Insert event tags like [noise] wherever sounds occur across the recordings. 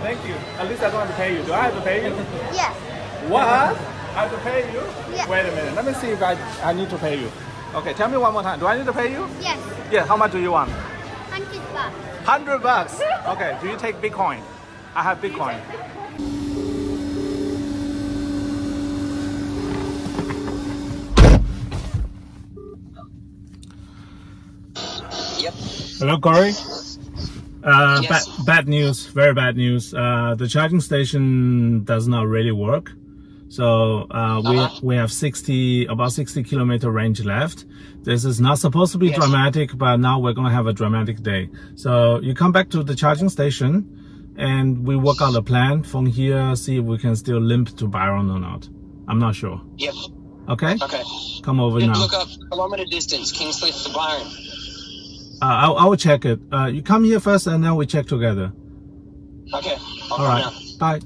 Thank you. At least I don't have to pay you. Do I have to pay you? Yes. What? I have to pay you? Yeah. Wait a minute. Let me see if I, I need to pay you. Okay, tell me one more time. Do I need to pay you? Yes. Yeah, how much do you want? 100 bucks. 100 bucks. Okay, do you take Bitcoin? I have Bitcoin. Yep. Hello, Corey. Uh, Yes. bad, bad news, very bad news. Uh, the charging station does not really work. So uh, we Uh-huh. we have 60 about 60 kilometer range left. This is not supposed to be Yes. dramatic, but now we're gonna have a dramatic day. So you come back to the charging station, and we work out a plan from here. See if we can still limp to Byron or not. I'm not sure. Yep. Okay, Okay. come over now. look up kilometer distance, Kingsley to Byron. Uh, I'll, I will check it. Uh, you come here first, and then we check together. Okay. I'll All right. now. Bye.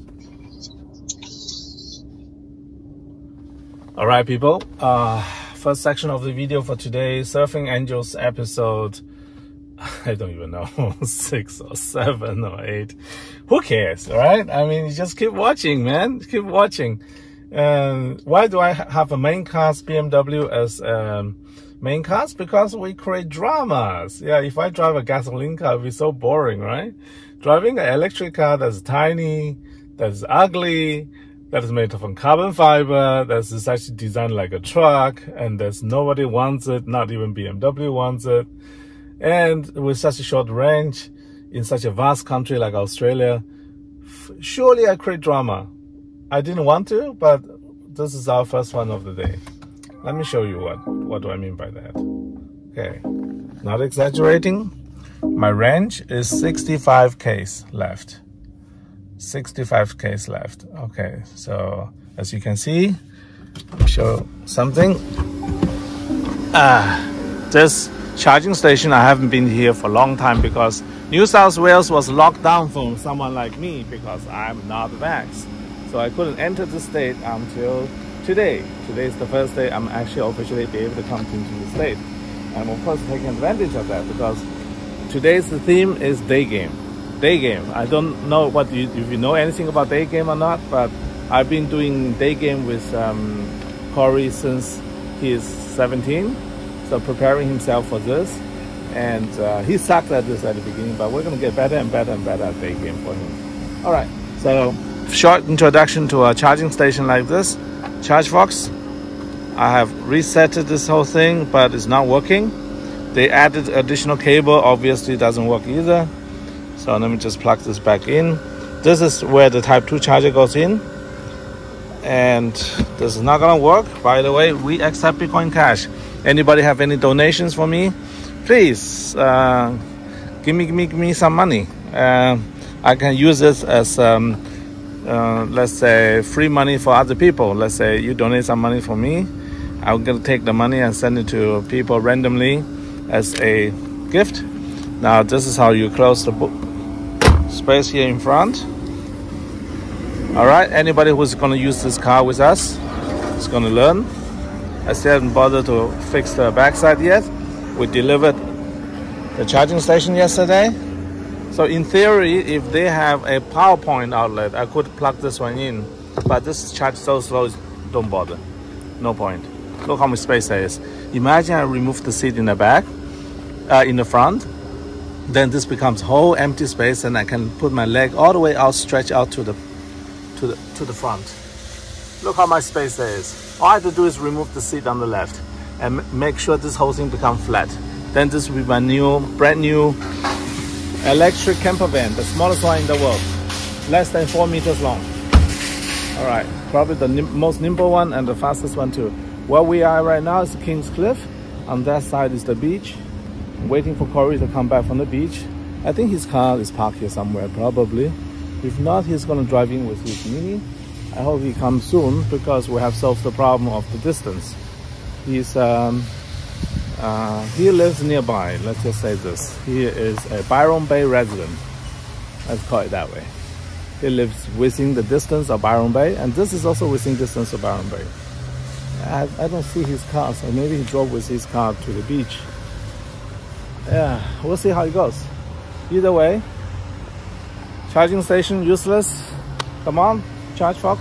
All right, people. Uh, first section of the video for today, Surfing Angels episode. [laughs] I don't even know, [laughs] six or seven or eight. Who cares, all right? I mean, you just keep watching, man. Keep watching. Um, why do I have a main cast BMW as um, main cars Because we create dramas. Yeah, if I drive a gasoline car, it'd be so boring, right? Driving an electric car that's tiny, that's ugly, that is made from carbon fiber, that is actually designed like a truck, and there's nobody wants it, not even BMW wants it. And with such a short range, in such a vast country like Australia, surely I create drama. I didn't want to, but this is our first one of the day. Let me show you what what do I mean by that. Okay, not exaggerating. My range is 65 k's left. 65 k's left. Okay, so as you can see, show something. Ah, this charging station I haven't been here for a long time because New South Wales was locked down for someone like me because I'm not vaxxed. So I couldn't enter the state until today. Today is the first day I'm actually officially be able to come into the state. I'm of course taking advantage of that because today's the theme is day game. Day game. I don't know what you, if you know anything about day game or not, but I've been doing day game with um, Corey since he is 17, so preparing himself for this. And uh, he sucked at this at the beginning, but we're gonna get better and better and better at day game for him. All right. So short introduction to a charging station like this, ChargeFox. I have reset this whole thing, but it's not working. They added additional cable, obviously it doesn't work either. So let me just plug this back in. This is where the Type 2 charger goes in. And this is not gonna work. By the way, we accept Bitcoin Cash. Anybody have any donations for me? Please uh, give me, give me, give me some money. Uh, I can use this as um, uh, let's say free money for other people. Let's say you donate some money for me. I'm gonna take the money and send it to people randomly as a gift. Now this is how you close the book space here in front. All right, anybody who's gonna use this car with us is gonna learn. I still haven't bothered to fix the backside yet. We delivered the charging station yesterday. So in theory, if they have a PowerPoint outlet, I could plug this one in. But this is charged so slow, don't bother. No point. Look how much space there is. Imagine I remove the seat in the back, uh, in the front. Then this becomes whole empty space, and I can put my leg all the way out, stretch out to the, to the to the front. Look how much space there is. All I have to do is remove the seat on the left, and make sure this whole thing become flat. Then this will be my new, brand new electric camper van, the smallest one in the world, less than four meters long. All right, probably the nim- most nimble one and the fastest one too. Where we are right now is Kingscliff. On that side is the beach. I'm waiting for Corey to come back from the beach. I think his car is parked here somewhere, probably. If not, he's gonna drive in with his Mini. I hope he comes soon because we have solved the problem of the distance. He's um, uh, he lives nearby. Let's just say this. He is a Byron Bay resident. Let's call it that way. He lives within the distance of Byron Bay, and this is also within distance of Byron Bay. I, I don't see his car, so maybe he drove with his car to the beach. Yeah, we'll see how it goes. Either way, Charging station useless. Come on, Chargefox.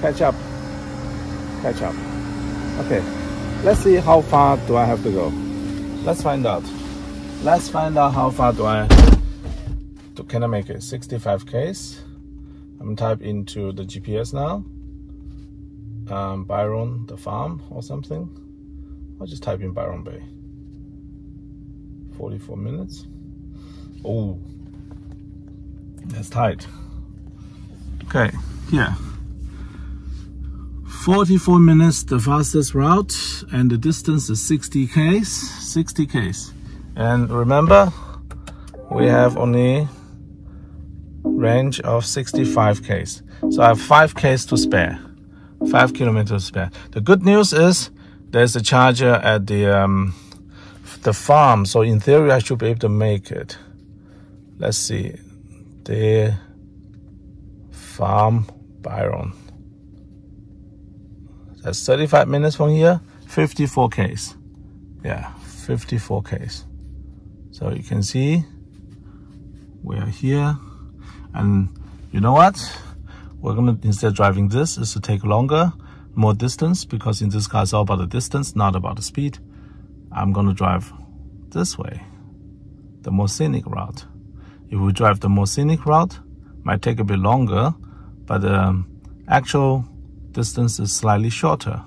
Catch up. Catch up. Okay, let's see how far do I have to go. Let's find out. Let's find out how far do I can I make it 65 k's. I'm type into the GPS now. Um, Byron the farm or something. I'll just type in Byron Bay. 44 minutes. Oh, that's tight. Okay, here. 44 minutes the fastest route and the distance is 60 k's 60 k's. And remember we have only range of 65 k's. So i have 5 k's to spare 5 kilometers to spare. The good news is there's a charger at the um, the farm so in theory i should be able to make it. Let's see. The farm byron that's 35 minutes from here, 54 Ks. Yeah, 54 Ks. So you can see we are here. And you know what? We're gonna, instead driving this, is to take longer, more distance, because in this car it's all about the distance, not about the speed. I'm gonna drive this way, the more scenic route. If we drive the more scenic route, might take a bit longer, but the um, actual distance is slightly shorter.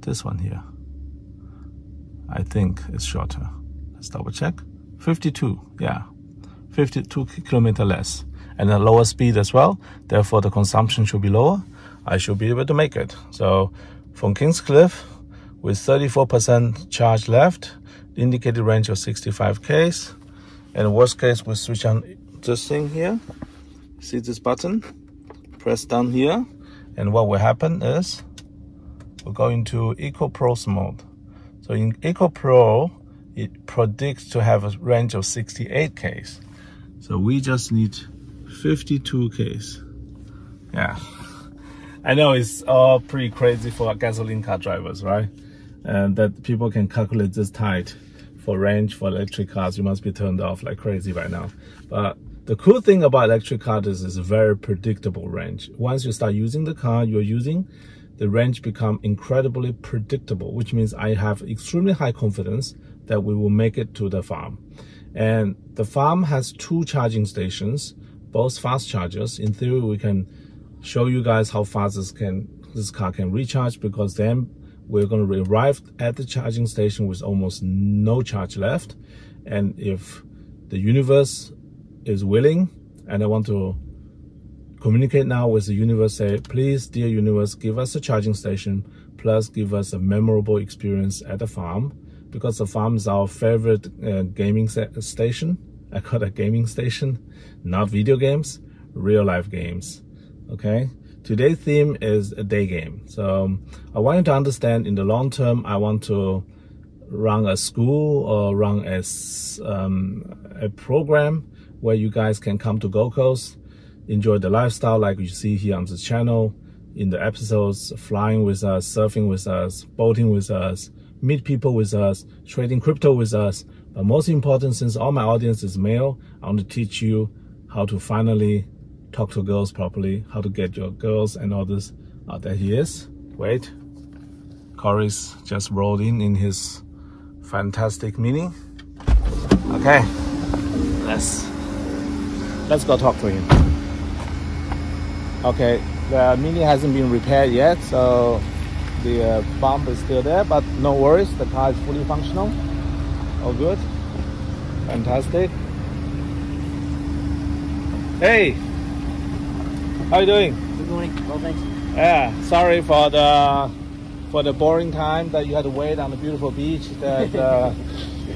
This one here. I think it's shorter. Let's double check. 52, yeah. 52 kilometer less. And a lower speed as well. Therefore, the consumption should be lower. I should be able to make it. So from Kingscliff, with 34% charge left, indicated range of 65 Ks. And worst case, we switch on this thing here. See this button? Press down here and what will happen is we'll go into Eco Pro's mode. So in Eco Pro, it predicts to have a range of 68 Ks. So we just need 52 Ks. Yeah. I know it's all pretty crazy for gasoline car drivers, right? And that people can calculate this tight for range for electric cars. You must be turned off like crazy right now. But the cool thing about electric cars is it's a very predictable range. Once you start using the car you're using, the range become incredibly predictable, which means I have extremely high confidence that we will make it to the farm. And the farm has two charging stations, both fast chargers. In theory, we can show you guys how fast this can this car can recharge because then we're going to arrive at the charging station with almost no charge left. And if the universe is willing and I want to communicate now with the universe say please dear universe give us a charging station plus give us a memorable experience at the farm because the farm is our favorite uh, gaming station. [laughs] I call it gaming station not video games real life games okay? Today's theme is a day game. So um, I want you to understand in the long term I want to run a school or run a, um, a program where you guys can come to Gold Coast, enjoy the lifestyle like you see here on the channel, in the episodes, flying with us, surfing with us, boating with us, meet people with us, trading crypto with us. But most important, since all my audience is male, I want to teach you how to finally talk to girls properly, how to get your girls and others. Oh, there he is. Wait. Corey's just rolled in in his fantastic mini. Okay, let's Let's go talk to him. Okay, the Mini hasn't been repaired yet, so the uh, bump is still there, but no worries, the car is fully functional. All good. Fantastic. Hey, how you doing? Good morning. Well, thanks. Yeah, sorry for the for the boring time that you had to wait on the beautiful beach. That [laughs] uh,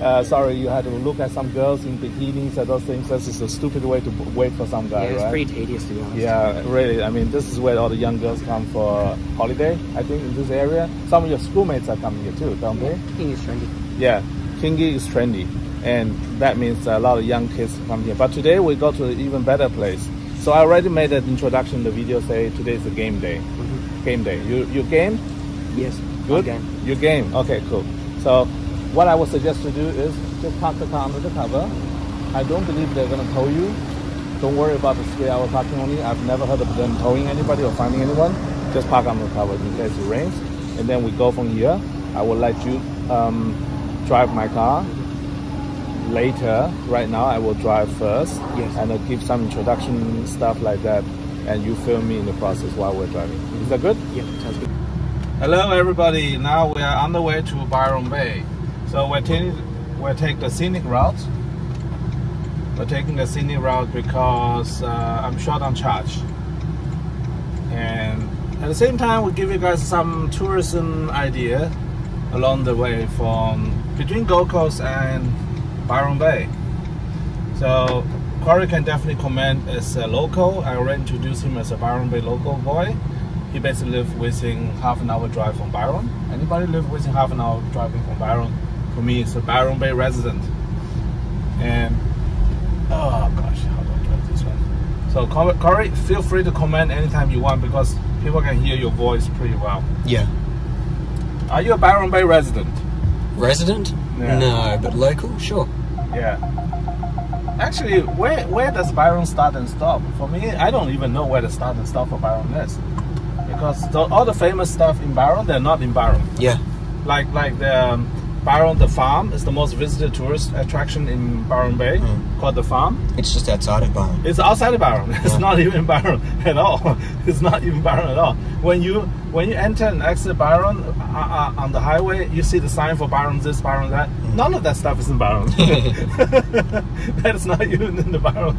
uh, sorry, you had to look at some girls in bikinis and those things. This is a stupid way to wait for some guy, Yeah, it's right? pretty tedious to be honest. Yeah, really. I mean, this is where all the young girls come for holiday. I think in this area, some of your schoolmates are coming here too, don't Yeah, they? I is trendy. Yeah, Kingi is trendy, and that means a lot of young kids come here. But today we go to an even better place. So I already made an introduction in the video. Say today is a game day. Mhm. Game day. You you game? Yes. Good. Game. You game. Okay, cool. So what I would suggest to do is just park the car under the cover. I don't believe they're gonna tow you. don't worry about the three hour parking only. I've never heard of them towing anybody or finding anyone. Just park under the cover in case it rains. And then we go from here. I will let you um, drive my car later. Right now, I will drive first. Yes. And I'll give some introduction stuff like that. And you film me in the process while we're driving. Is that good? Yeah, sounds good. Hello, everybody. Now we are on the way to Byron Bay. So we're we're taking the scenic route. We're taking the scenic route because uh, I'm short on charge, and at the same time, we'll give you guys some tourism idea along the way from between Gold Coast and Byron Bay. So Corey can definitely comment as a local. I already introduced him as a Byron Bay local boy. He basically lives within half an hour drive from Byron. Anybody live within half an hour driving from Byron? For me, it's a Byron Bay resident. And oh gosh, how do I drive this one? So Corey, feel free to comment anytime you want because people can hear your voice pretty well. Yeah. Are you a Byron Bay resident? Resident? Yeah. No, but local? Sure. Yeah. Actually, where where does Byron start and stop? For me, I don't even know where the start and stop for Byron is, because the, all the famous stuff in Byron, they're not in Byron. Yeah. Like like the um, Byron the Farm is the most visited tourist attraction in Byron Bay, Mm. called the Farm. It's just outside of Byron. It's outside of Byron. [laughs] It's Yeah. not even Byron [laughs] at all. [laughs] It's not even Byron at all. When you when you enter and exit Byron uh, uh, on the highway, you see the sign for Byron this, Byron that. None of that stuff is in Byron. that is not even in the Byron.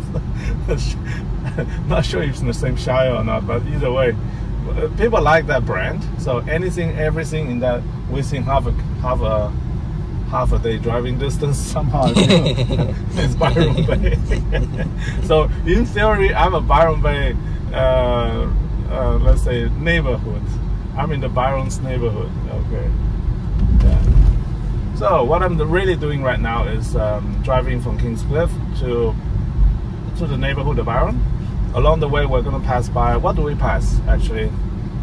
not sure if it's in the same Shire or not, but either way, uh, people like that brand. So anything, everything in that within half a half a half a day driving distance [laughs] somehow it's [laughs] Byron Bay. [laughs] so in theory, I'm a Byron Bay, uh, uh, let's say neighborhood. I'm in the Byron's neighborhood. Okay. Yeah. So what I'm really doing right now is um, driving from Kingscliff to to the neighborhood of Byron. Along the way, we're going to pass by. What do we pass actually?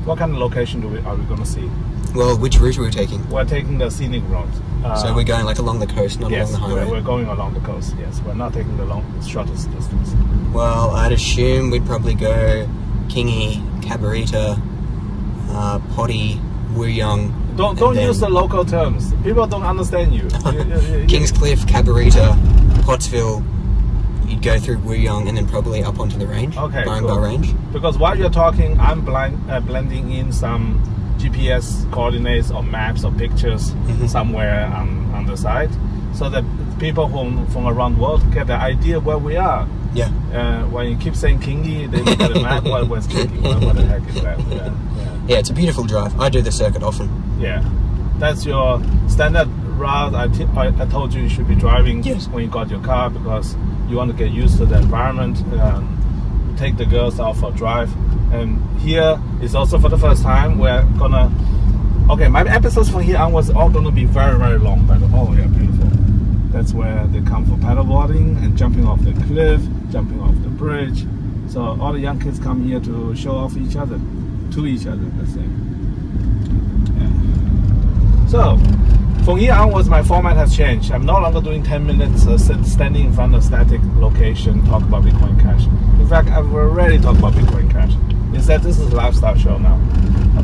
What kind of location do we are we going to see? Well, which route are we taking? We're taking the scenic route. Uh, so we're going like along the coast, not yes, along the we're, we're going along the coast. Yes, we're not taking the long, shortest distance. Well, I'd assume we'd probably go Kingy, Cabarita, uh, Potty, Wooyung. Don't don't use the local terms. People don't understand you. [laughs] Kingscliff, Cabarita, Pottsville. You'd go through Wooyung and then probably up onto the range. Okay, Byron cool. Range. Because while you're talking, I'm blind, uh, blending in some GPS coordinates or maps or pictures Mhm. somewhere on, on the side, so that people from from around the world get the idea where we are. Yeah. Uh, when you keep saying Kingi, they look at the map. What was Kingy? What, what the heck is that? Yeah, yeah. Yeah, it's a beautiful drive. I do the circuit often. Yeah, that's your standard route. I, t- I, I told you you should be driving Yes. when you got your car because you want to get used to the environment. Um, take the girls out for a drive, and here is also for the first time we're gonna. Okay, my episodes from here onwards are all gonna be very very long. By the way, oh yeah, beautiful. That's where they come for paddleboarding and jumping off the cliff, jumping off the bridge. So all the young kids come here to show off each other, to each other. Let's say. So, from here onwards, my format has changed. I'm no longer doing 10 minutes uh, standing in front of static location, talk about Bitcoin Cash. In fact, I've already talked about Bitcoin Cash. Instead, this is a lifestyle show now.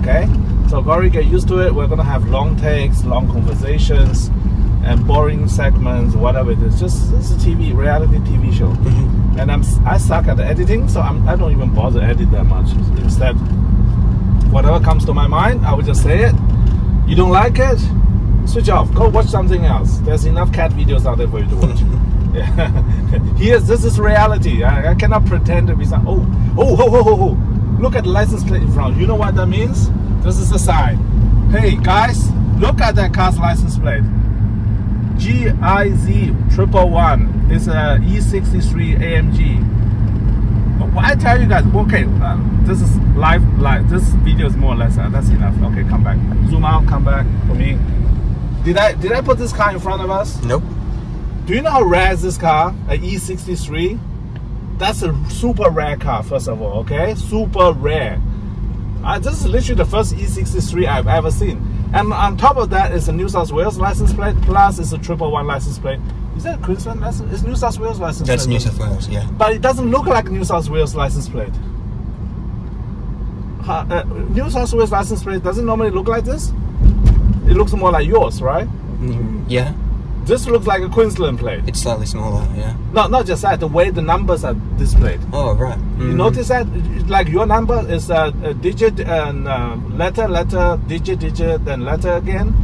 Okay? So, Corey, get used to it. We're going to have long takes, long conversations, and boring segments, whatever it is. Just, this is a TV, reality TV show. Mm-hmm. And I'm, I suck at the editing, so I'm, I don't even bother edit that much. Instead, whatever comes to my mind, I will just say it. You don't like it? Switch off. Go watch something else. There's enough cat videos out there for you to watch. yeah. [laughs] [laughs] Here's this is reality. I, I cannot pretend to be some. Oh, oh, ho, ho, ho, ho. Look at the license plate in front. You know what that means? This is a sign. Hey guys, look at that car's license plate. GIZ triple one. It's a E63 AMG. Well, I tell you guys, okay, um, this is live, live. This video is more or less uh, that's enough. Okay, come back, zoom out, come back for me. Did I did I put this car in front of us? Nope. Do you know how rare is this car? A E63. That's a super rare car. First of all, okay, super rare. Uh, this is literally the first E63 I've ever seen. And on top of that is a New South Wales license plate, plus it's a triple one license plate. Is that Queensland license? It's New South Wales license That's plate. New South Wales, yeah. But it doesn't look like New South Wales license plate. Ha- uh, New South Wales license plate doesn't normally look like this. It looks more like yours, right? Mm, yeah, This looks like a Queensland plate. it's slightly smaller, yeah. No, not just that. The way the numbers are displayed. Oh, right. You Mm. notice that, like your number is a, a digit and uh, letter, letter, digit, digit, then letter again.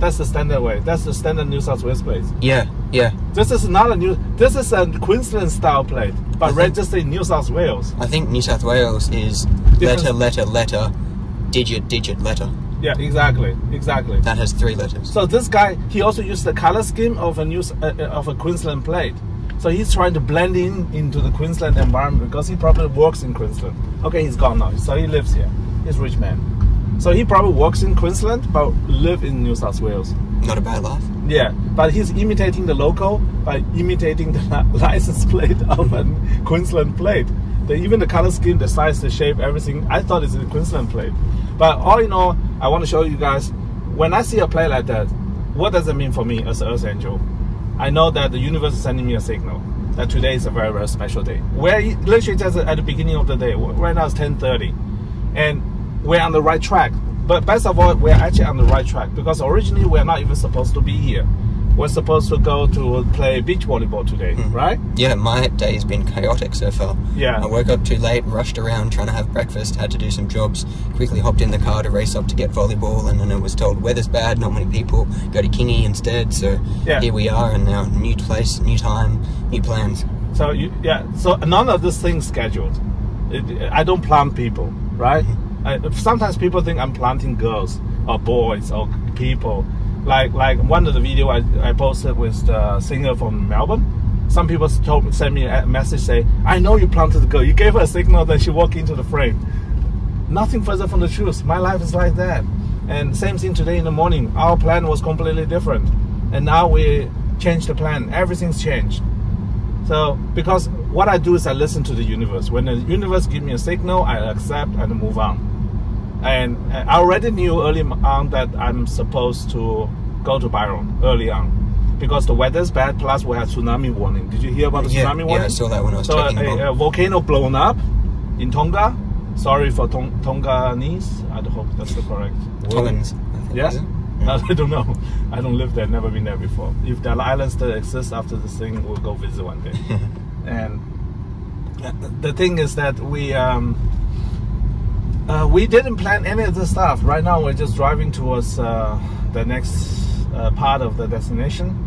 That's the standard way. That's the standard New South Wales plate. Yeah, yeah. This is not a new. This is a Queensland style plate, but think- registered in New South Wales. I think New South Wales is Different- letter, letter, letter, digit, digit, letter. Yeah, exactly, exactly. That has three letters. So this guy, he also used the color scheme of a new uh, uh, of a Queensland plate. So he's trying to blend in into the Queensland environment because he probably works in Queensland. Okay, he's gone now, so he lives here. He's a rich man. So he probably works in Queensland but live in New South Wales. Not a bad life. Yeah, but he's imitating the local by imitating the [laughs] license plate of a Queensland plate. The, even the color scheme, the size, the shape, everything. I thought it's a Queensland plate. But all in all, I want to show you guys when I see a plate like that, what does it mean for me as an Earth Angel? I know that the universe is sending me a signal that today is a very very special day. We're literally just at the beginning of the day. Right now it's 10:30, and we're on the right track. But best of all, we're actually on the right track because originally we're not even supposed to be here. We're supposed to go to play beach volleyball today, mm-hmm. right? Yeah, my day has been chaotic so far. Yeah. I woke up too late, rushed around trying to have breakfast, had to do some jobs, quickly hopped in the car to race up to get volleyball, and then it was told weather's bad, not many people, go to Kingy instead. So Yeah. here we are, and now new place, new time, new plans. So you, yeah, so none of this thing's scheduled. It, I don't plan people, right? Mm-hmm. I, sometimes people think I'm planting girls or boys or people. Like like one of the video I, I posted with the singer from Melbourne. Some people told sent me a message say, "I know you planted the girl. You gave her a signal that she walked into the frame." Nothing further from the truth. My life is like that. And same thing today in the morning. Our plan was completely different, and now we changed the plan. Everything's changed. So, because what I do is I listen to the universe. When the universe gives me a signal, I accept and move on. And I already knew early on that I'm supposed to go to Byron early on because the weather's bad. Plus, we had tsunami warning. Did you hear about the Yeah, tsunami yeah, warning? I saw that when I was so checking a, a volcano blown up in Tonga. Sorry for Tong- Tonganese. I hope that's the correct. Tongans. I think, [laughs] Yeah? I don't know. I don't live there. Never been there before. If the island still exists after this thing, we'll go visit one day. [laughs] and the thing is that we um, uh, we didn't plan any of this stuff. Right now, we're just driving towards uh, the next uh, part of the destination.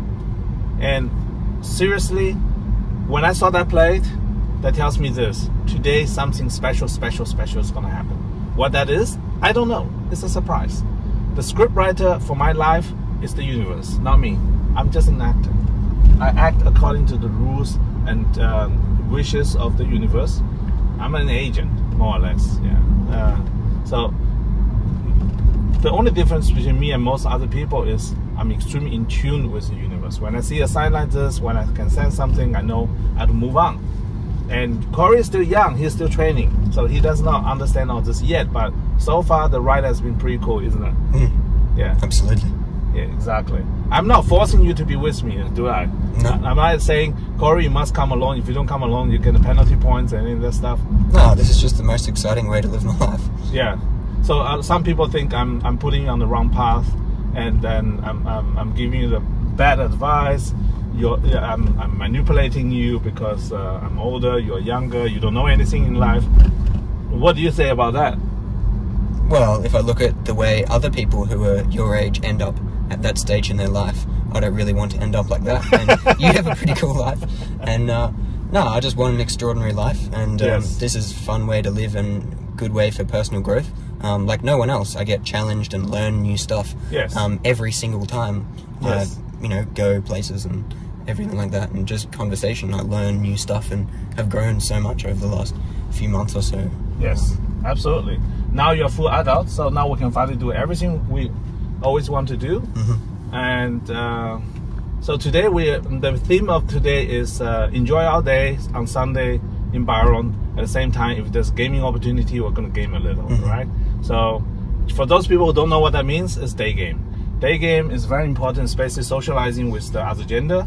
And seriously, when I saw that plate, that tells me this: today something special, special, special is gonna happen. What that is, I don't know. It's a surprise. The script writer for my life is the universe, not me. I'm just an actor. I act according to the rules and um, wishes of the universe. I'm an agent, more or less. Yeah. Uh, so the only difference between me and most other people is I'm extremely in tune with the universe. When I see a sign like this, when I can sense something, I know how to move on. And Corey is still young; he's still training, so he does not understand all this yet. But so far, the ride has been pretty cool, isn't it? Mm, Yeah. absolutely. Yeah, exactly. I'm not forcing you to be with me, do I? No. I'm not saying, Corey, you must come along. If you don't come along, you get the penalty points and any of that stuff. No, this is just the most exciting way to live my life. Yeah. So uh, some people think I'm, I'm putting you on the wrong path, and then I'm, I'm, I'm giving you the bad advice. You're, yeah, I'm, I'm manipulating you because uh, I'm older, you're younger, you don't know anything in life. What do you say about that? Well, if I look at the way other people who are your age end up at that stage in their life, I don't really want to end up like that. And [laughs] you have a pretty cool life. And uh, no, I just want an extraordinary life. And um, Yes. this is a fun way to live and good way for personal growth. Um, like no one else, I get challenged and learn new stuff. Yes. Um, every single time Yes. I, you know, go places and everything like that. And just conversation, I learn new stuff and have grown so much over the last few months or so. Yes, absolutely. Now you're a full adult, so now we can finally do everything we always want to do. And uh, so today we the theme of today is uh, enjoy our day on Sunday in Byron. At the same time, if there's gaming opportunity, we're gonna game a little, right? So for those people who don't know what that means, it's day game. Day game is very important, especially socializing with the other gender.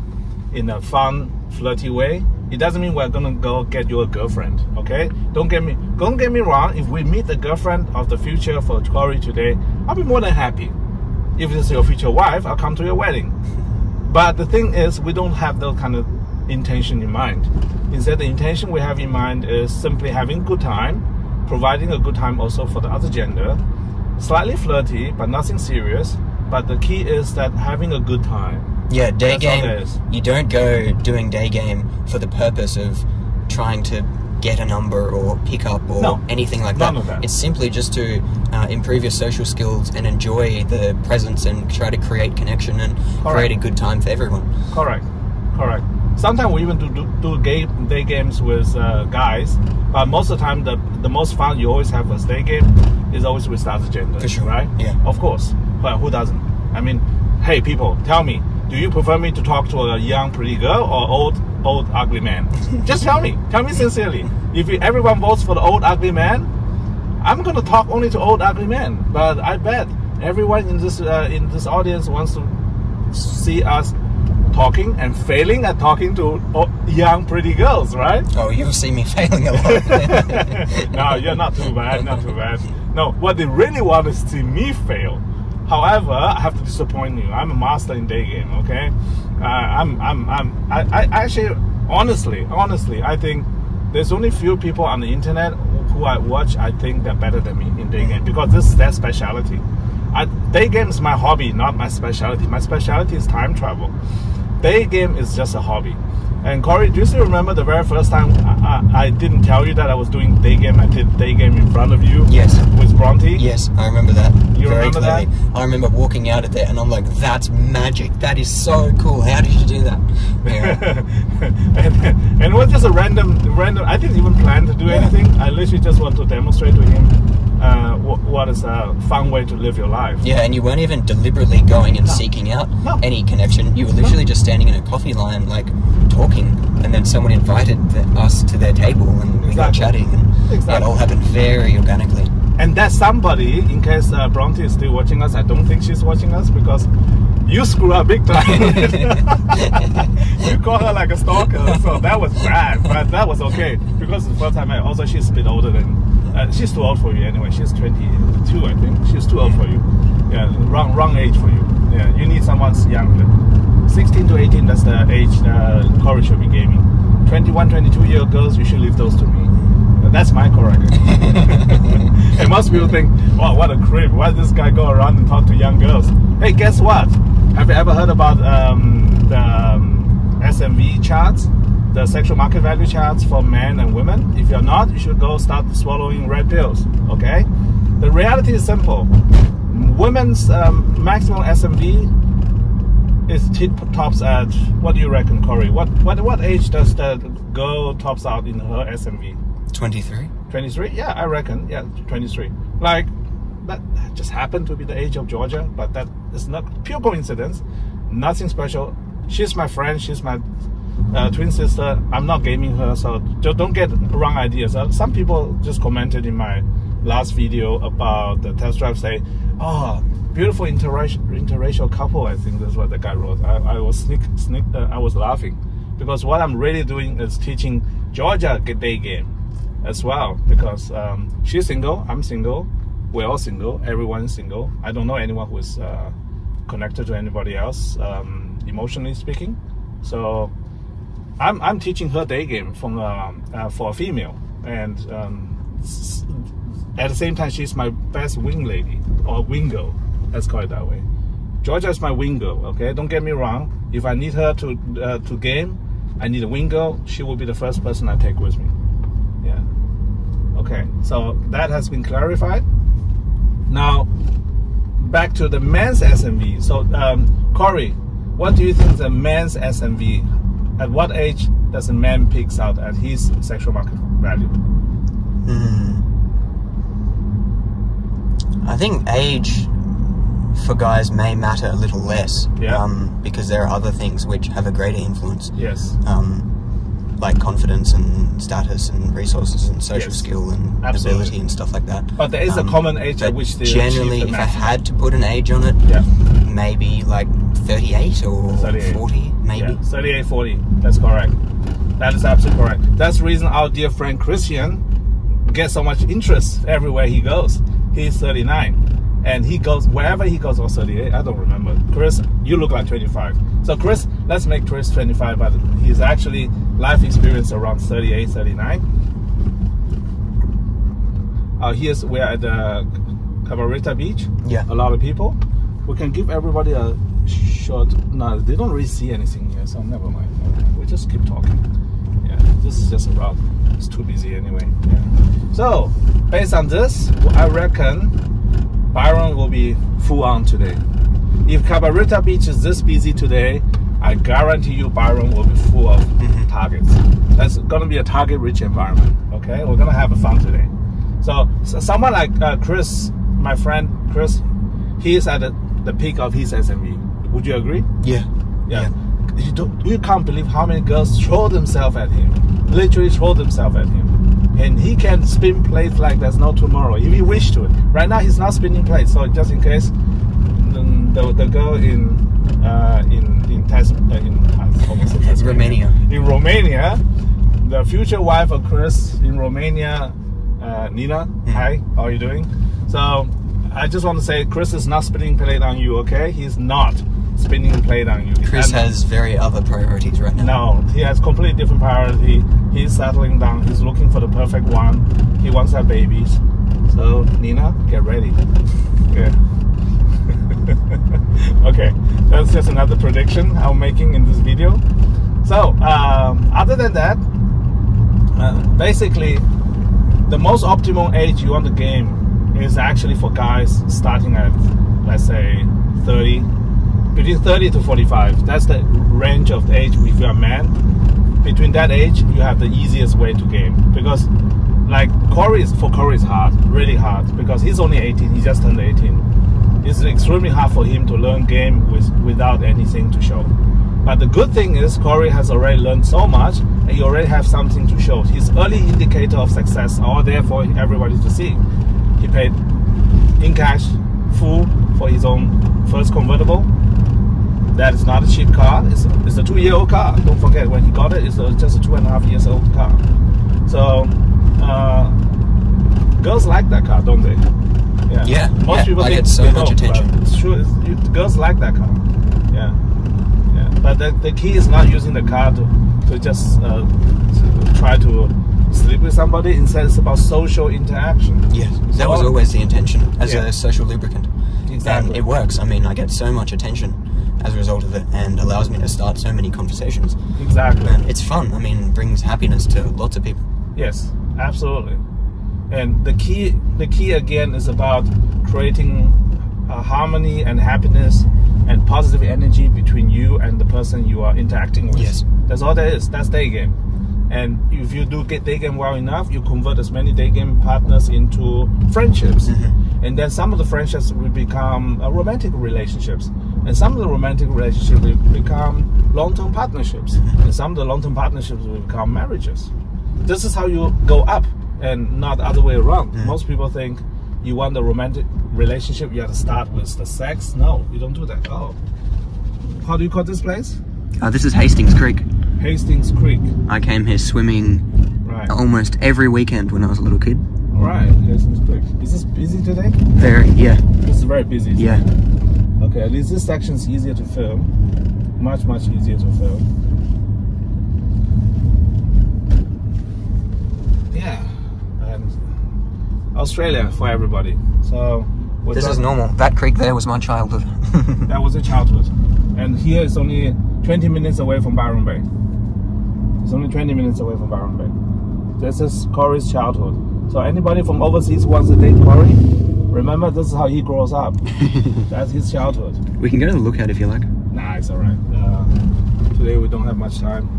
in a fun, flirty way, it doesn't mean we're gonna go get you a girlfriend. Okay? Don't get me don't get me wrong. If we meet the girlfriend of the future for Corey today, I'll be more than happy. If it's your future wife, I'll come to your wedding. But the thing is, we don't have that kind of intention in mind. Instead, the intention we have in mind is simply having good time, providing a good time also for the other gender, slightly flirty, but nothing serious. But the key is that having a good time. Yeah, day That's game. You don't go doing day game for the purpose of trying to get a number or pick up or No, anything like none that. of that. It's simply just to uh, improve your social skills and enjoy the presence and try to create connection and create a good time for everyone. Correct, correct. Sometimes we even do do, do game, day games with uh, guys, but most of the time the the most fun you always have with day game is always with the other gender. For sure, right? yeah. Of course. Well, who doesn't? I mean, hey people, tell me, do you prefer me to talk to a young pretty girl or old old ugly man? [laughs] Just tell me. Tell me sincerely. If you, everyone votes for the old ugly man, I'm gonna talk only to old ugly men. But I bet everyone in this uh, in this audience wants to see us talking and failing at talking to young pretty girls, right? Oh, you'll see me [laughs] failing a lot. [laughs] no, you're not too bad, not too bad. No, what they really want is to see me fail. However, I have to disappoint you. I'm a master in day game. Okay, uh, I'm, I'm, I'm. I, I actually, honestly, honestly, I think there's only few people on the internet who I watch. I think they're better than me in day game because this is their specialty. I, day game is my hobby, not my specialty. My specialty is time travel. Day game is just a hobby. And Corey, do you still remember the very first time I, I, I didn't tell you that I was doing day game? I did day game in front of you. Yes. With Bronte. yes, I remember that. You very remember that? I remember walking out of there and I'm like, that's magic. That is so cool. How did you do that? Yeah. [laughs] and, and it was just a random, random. I didn't even plan to do Yeah. anything. I literally just want to demonstrate to him uh, what, what is a fun way to live your life. Yeah, and you weren't even deliberately going and seeking out No. any connection. You were literally just standing in a coffee line, like talking, and then someone invited the, us to their table, and we got chatting, and Exactly. it all happened very organically. And that somebody, in case uh, Bronte is still watching us, I don't think she's watching us because you screw up big time. [laughs] you call her like a stalker, so that was bad, but that was okay because the first time I also she's a bit older than. Uh, she's too old for you anyway. She's 22, I think. She's too old for you. Yeah, wrong wrong age for you. Yeah, you need someone younger. 16 to 18, that's the age uh, Corey should be gaming. 21, 22 year old girls, you should leave those to me. That's my correct. [laughs] [laughs] and most people think, wow, what a creep. Why does this guy go around and talk to young girls? Hey, guess what? Have you ever heard about um, the um, SMV charts? The sexual market value charts for men and women? If you're not, you should go start swallowing red pills, okay? The reality is simple. Women's um, maximum SMV is tit tops at what do you reckon, Corey? What what what age does the girl tops out in her SMV? 23? 23? Yeah, I reckon. Yeah, 23. Like, that just happened to be the age of Georgia, but that is not pure coincidence. Nothing special. She's my friend. She's my uh, twin sister. I'm not gaming her, so don't get wrong ideas. Uh, some people just commented in my last video about the test drive, say, "Oh, beautiful interracial, interracial couple." I think that's what the guy wrote. I, I was sneak, sneak, uh, I was laughing because what I'm really doing is teaching Georgia day game as well because um, she's single, I'm single, we're all single, everyone's single. I don't know anyone who is uh, connected to anybody else, um, emotionally speaking. So I'm, I'm teaching her day game from um, uh, for a female, and um, at the same time, she's my best wing lady or wingo. Let's call it that way. Georgia is my wingo. Okay, don't get me wrong. If I need her to uh, to game, I need a wingo. She will be the first person I take with me. Yeah. Okay, so that has been clarified. Now, back to the men's SMV. So, um, Corey, what do you think a man's SMV? At what age does a man peaks out at his sexual market value? Hmm. I think age for guys may matter a little less. Yeah. Um, because there are other things which have a greater influence. Yes. Um, like confidence and status and resources and social Yes. skill and Absolutely. ability and stuff like that. But there is a Um, common age at which they generally, the if I had to put an age on it, Yeah. maybe like 38 or 38. 40, maybe. Yeah, 38, 40. That's correct. That is absolutely correct. That's the reason our dear friend Christian gets so much interest everywhere he goes. He's 39. And he goes, wherever he goes, or 38, I don't remember. Chris, you look like 25. So, Chris, let's make Chris 25, but he's actually life experience around 38, 39. Uh, here's, we're at the Cabarita Beach. Yeah. A lot of people. We can give everybody a short. No, they don't really see anything here, so never mind. Never mind. We just keep talking. Yeah, this is just a route. It's too busy anyway. Yeah. So, based on this, I reckon Byron will be full on today. If Cabarita Beach is this busy today, I guarantee you Byron will be full of targets. That's gonna be a target-rich environment. Okay, we're gonna have fun today. So, so someone like uh, Chris, my friend Chris, he is at the, the peak of his SMV. Would you agree? Yeah. Yeah. You don't. You can't believe how many girls throw themselves at him. Literally throw themselves at him, and he can spin plates like there's no tomorrow if he wish to. Right now he's not spinning plates, so just in case, the the, the girl in uh, in in Tas- uh, in I almost Tasmania. Romania. In Romania, the future wife of Chris in Romania, uh, Nina. Hi, how are you doing? So I just want to say, Chris is not spinning plate on you. Okay, he's not spinning plate on you. Chris And- has very other priorities right now. no, he has completely different priority. He's settling down. He's looking for the perfect one. He wants to have babies. So Nina, get ready. [laughs] Yeah. [laughs] okay, that's just another prediction I'm making in this video. So um, other than that, uh, basically, the most optimal age you want to game is actually for guys starting at let's say 30 between 30 to 45 that's the range of age if you're a man. Between that age you have the easiest way to game because like Corey is for Corey is hard really hard because he's only 18 he just turned 18 it's extremely hard for him to learn game with without anything to show. But the good thing is Corey has already learned so much and he already have something to show. His early indicator of success are there for everybody to see. He paid in cash full for his own first convertible that is not a cheap car. It's a, it's a two-year-old car. Don't forget when he got it, it's a, just a two and a half years old car. So uh, girls like that car, don't they? Yeah, Most yeah, people I think get so they much don't, attention. It's true. It's, girls like that car. Yeah, yeah. But the, the key is not using the car to to just uh, to try to sleep with somebody. Instead, it's about social interaction. Yes, that was always the intention as Yeah. a social lubricant. Exactly. And it works. I mean, I get so much attention as a result of it and allows me to start so many conversations. Exactly. And it's fun. I mean, brings happiness to lots of people. Yes, absolutely. And the key, the key again is about creating a harmony and happiness and positive energy between you and the person you are interacting with. Yes. That's all there is. That's day game. And if you do get day game well enough, you convert as many day game partners into friendships. And then some of the friendships will become uh, romantic relationships. And some of the romantic relationships will become long-term partnerships. And some of the long-term partnerships will become marriages. This is how you go up and not the other way around. Most people think you want a romantic relationship, you have to start with the sex. No, you don't do that. Oh. How do you call this place? Uh, this is Hastings Creek. Hastings Creek. I came here swimming Right. almost every weekend when I was a little kid. All right. Hastings Creek. Is this busy today? Very, yeah, This is very busy. yeah. Okay, at least this section is easier to film. Much, much easier to film. Yeah. And Australia for everybody. So This is normal. That creek there was my childhood. [laughs] That was a childhood. And here is only 20 minutes away from Byron Bay. It's only 20 minutes away from Byron Bay. This is Corey's childhood. So anybody from overseas wants to date Corey, remember this is how he grows up. [laughs] That's his childhood. we can go to the lookout if you like. Nah, it's alright. Uh, today we don't have much time,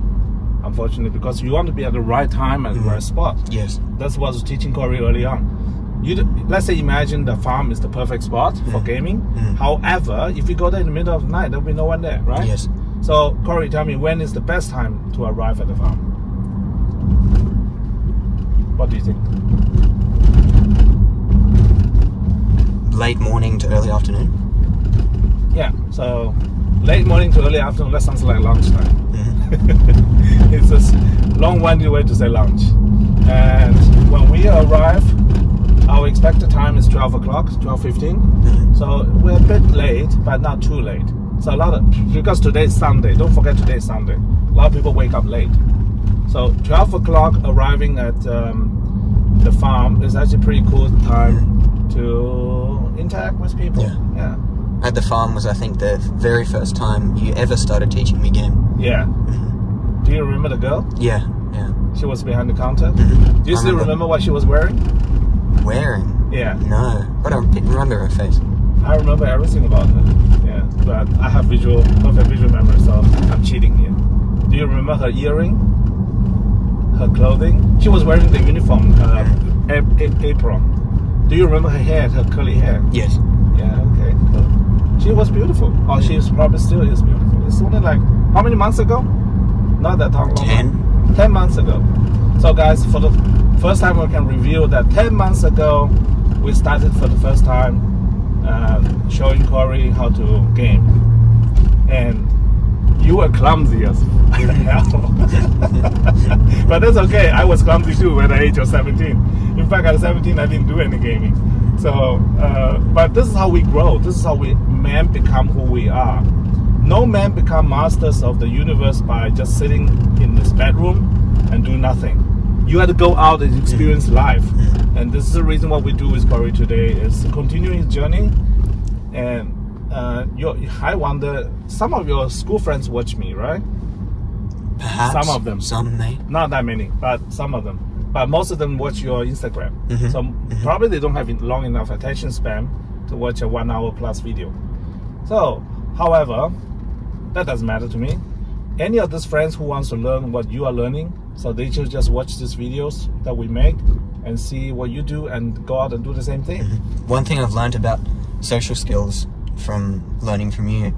unfortunately, because you want to be at the right time at the mm-hmm. right spot. Yes. That's what I was teaching Corey early on. You let's say imagine the farm is the perfect spot for mm-hmm. gaming. Mm-hmm. However, if you go there in the middle of the night, there'll be no one there, right? Yes. So Corey, tell me when is the best time to arrive at the farm? What do you think? Late morning to early afternoon. Yeah, so late morning to early afternoon, that sounds like lunchtime. Mhm. [laughs] it's a long-winded way to say lunch. And when we arrive, our expected time is 12 o'clock, 12.15. Mhm. So we're a bit late, but not too late. So a lot of, because today is Sunday, don't forget today is Sunday. A lot of people wake up late. So 12 o'clock arriving at um, the farm is actually pretty cool time to interact with people. Yeah. Yeah. At the farm was, I think, the very first time you ever started teaching me game. Yeah. Mhm. Do you remember the girl? Yeah, yeah. She was behind the counter. Mhm. Do you I still remember what she was wearing? Wearing? Yeah. No, but I remember her face. I remember everything about her. Yeah, but I have visual, perfect visual memory, so I'm cheating here. Do you remember her earring? Her clothing? She was wearing the uniform uh, a- a- apron. Do you remember her hair, her curly hair? Yes. Yeah, okay, cool. She was beautiful. Oh, she is probably still is beautiful. It's only like, how many months ago? Not that long. Ten. 10 months ago. So, guys, for the first time, we can reveal that 10 months ago, we started for the first time uh, showing Corey how to game. And you were clumsy as [laughs] hell. [laughs] but that's okay. I was clumsy too at the age of 17. In fact, at 17, I didn't do any gaming. So, uh, but this is how we grow. This is how we men become who we are. No man become masters of the universe by just sitting in this bedroom and do nothing. You have to go out and experience life. And this is the reason what we do with Corey today is to continue his journey. And uh, your, I wonder, some of your school friends watch me, right? Perhaps. Some of them. Some may. Not that many, but some of them. But most of them watch your Instagram. Mhm. So probably they don't have long enough attention span to watch a one hour plus video. So, however, that doesn't matter to me. Any of these friends who wants to learn what you are learning, so they should just watch these videos that we make and see what you do and go out and do the same thing. One thing I've learned about social skills from learning from you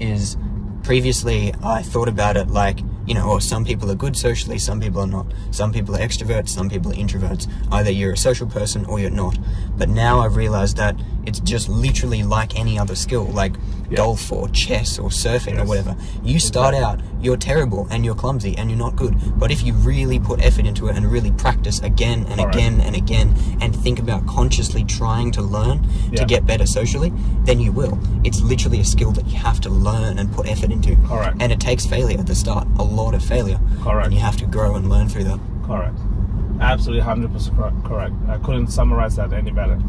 is previously I thought about it like, you know, or some people are good socially, some people are not. Some people are extroverts, some people are introverts. Either you're a social person or you're not. But now I've realized that it's just literally like any other skill, like Yeah. golf or chess or surfing or whatever. You start out, you're terrible and you're clumsy and you're not good. But if you really put effort into it and really practice again and Correct. again and again and think about consciously trying to learn Yeah. to get better socially, then you will. It's literally a skill that you have to learn and put effort into. Correct. And it takes failure at the start, a lot of failure. Correct. And you have to grow and learn through that. Correct. Absolutely 100% correct. I couldn't summarize that any better.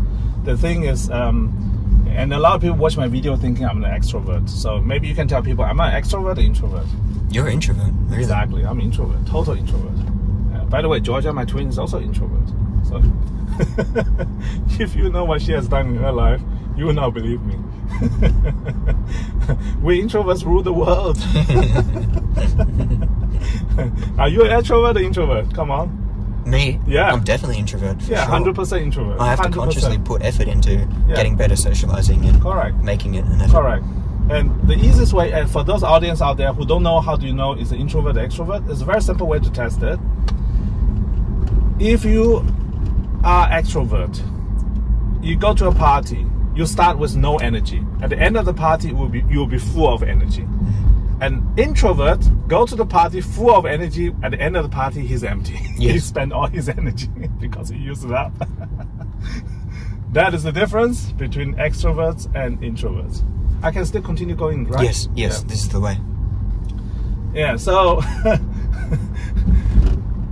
The thing is, um, and a lot of people watch my video thinking I'm an extrovert. So maybe you can tell people, I'm I an extrovert or introvert? You're an introvert, really. Exactly. I'm introvert, total introvert. Uh, by the way, Georgia, my twin, is also introvert. So [laughs] if you know what she has done in her life, you will not believe me. [laughs] we introverts rule the world. [laughs] Are you an extrovert or introvert? Come on. Me? Yeah. I'm definitely introvert. For Yeah, sure. hundred percent introvert. I have to 100%. consciously put effort into Yeah. getting better socializing and Correct. making it an effort. Correct. And the easiest way, and for those audience out there who don't know how do you know is an introvert or extrovert, is a very simple way to test it. If you are extrovert, you go to a party, you start with no energy. At the end of the party, will be, you will be full of energy. An introvert go to the party full of energy. At the end of the party, he's empty. [laughs] he Yes. spent all his [laughs] energy because he used it up. [laughs] that is the difference between extroverts and introverts. I can still continue going, right? Yes, yes, Yeah. this is the way. Yeah, so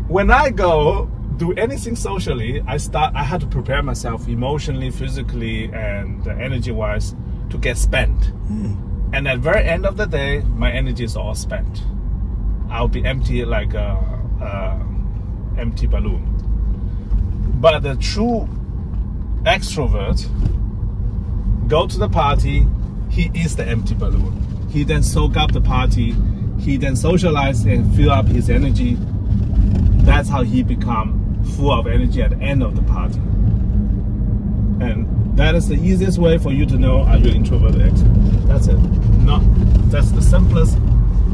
when I go do anything socially, I start I had to prepare myself emotionally, physically and energy wise to get spent. Hmm. And at very end of the day, my energy is all spent. I'll be empty like a, a empty balloon. But the true extrovert go to the party, he is the empty balloon. He then soak up the party, he then socialize and fill up his energy. That's how he become full of energy at the end of the party. And that is the easiest way for you to know are you introvert or extrovert. That's it. Not that's the simplest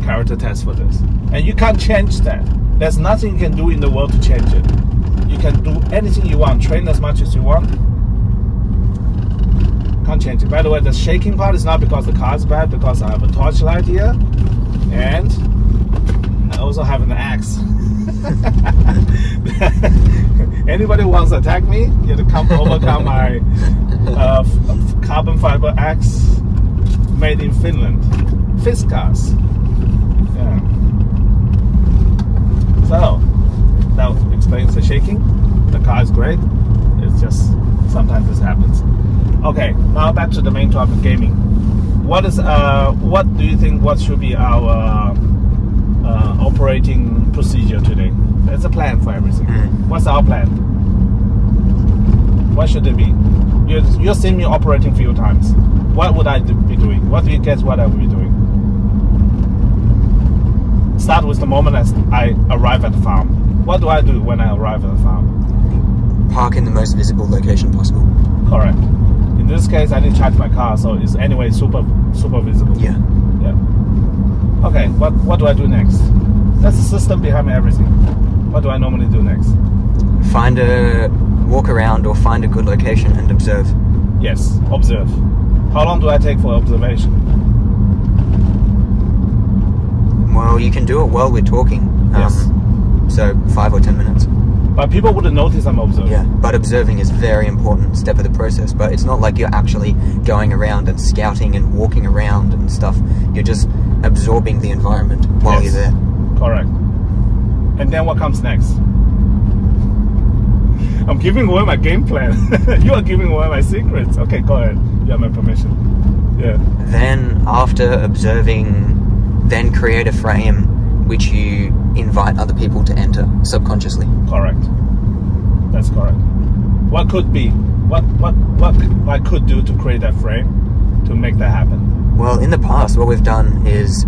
character test for this. And you can't change that. There's nothing you can do in the world to change it. You can do anything you want, train as much as you want. Can't change it. By the way, the shaking part is not because the car is bad, because I have a torchlight here, and I also have an axe. [laughs] Anybody wants to attack me, you have to come overcome my uh, carbon fiber axe made in Finland. Fiskars. Yeah. So that explains the shaking. The car is great. It's just sometimes this happens. Okay, now back to the main topic, gaming. What is uh what do you think what should be our uh, operating procedure today? There's a plan for everything. Mm. What's our plan? What should it be? You you've seen me operating a few times. What would I do, be doing? What do you guess what I would be doing? Start with the moment as I arrive at the farm. What do I do when I arrive at the farm? Park in the most visible location possible. Correct. In this case, I didn't charge my car, so it's anyway super super visible. Yeah. Okay. What what do I do next? That's the system behind everything. What do I normally do next? Find a walk around or find a good location and observe. Yes, observe. How long do I take for observation? Well, you can do it while we're talking. Um, Yes. So five or ten minutes. But people wouldn't notice I'm observing. Yeah. But observing is very important step of the process. But it's not like you're actually going around and scouting and walking around and stuff. You're just absorbing the environment while Yes. you're there. Correct. And then what comes next? [laughs] I'm giving away my game plan. [laughs] you are giving away my secrets. Okay, go ahead. You have my permission. Yeah. Then after observing, then create a frame which you invite other people to enter subconsciously. Correct. That's correct. What could be? What what what I could do to create that frame to make that happen? Well, in the past, what we've done is,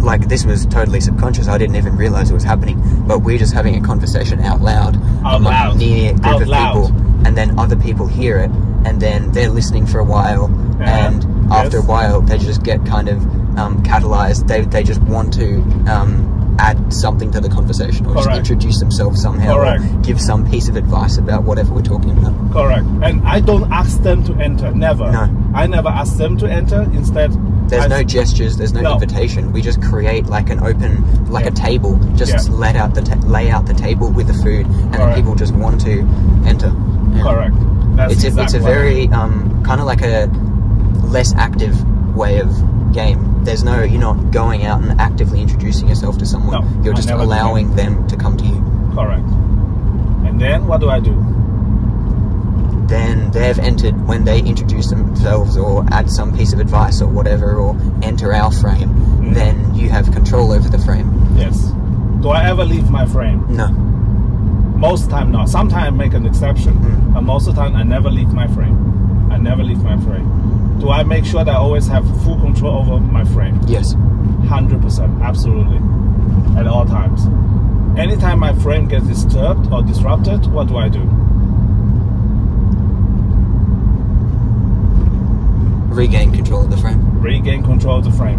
like, this was totally subconscious. I didn't even realize it was happening. But we're just having a conversation out loud, Out loud. near group Out of loud. people, and then other people hear it, and then they're listening for a while, Yeah. and after Yes. a while, they just get kind of um, catalyzed. They they just want to. Um, add something to the conversation or just introduce themselves somehow Correct. or give some piece of advice about whatever we're talking about Correct. And I don't ask them to enter. Never. No. I never ask them to enter. Instead, There's I- no gestures. There's no, No. invitation. We just create like an open, like Yeah. a table. Just Yeah. let out the lay out the table with the food, and then people just want to enter. Yeah. Correct. That's It's a, it's a very um, kind of like a less active way of game. There's no you're not going out and actively introducing yourself to someone. No, you're just allowing them to come to you. correct. And then what do I do? Then they've entered when they introduce themselves or add some piece of advice or whatever or enter our frame. Mm. Then you have control over the frame. Yes. Do I ever leave my frame? No. Most time not. Sometimes I make an exception, Mm. but most of the time I never leave my frame. I never leave my frame. Do I make sure that I always have full control over my frame? Yes. Hundred percent, absolutely, at all times. Anytime my frame gets disturbed or disrupted, what do I do? Regain control of the frame. Regain control of the frame.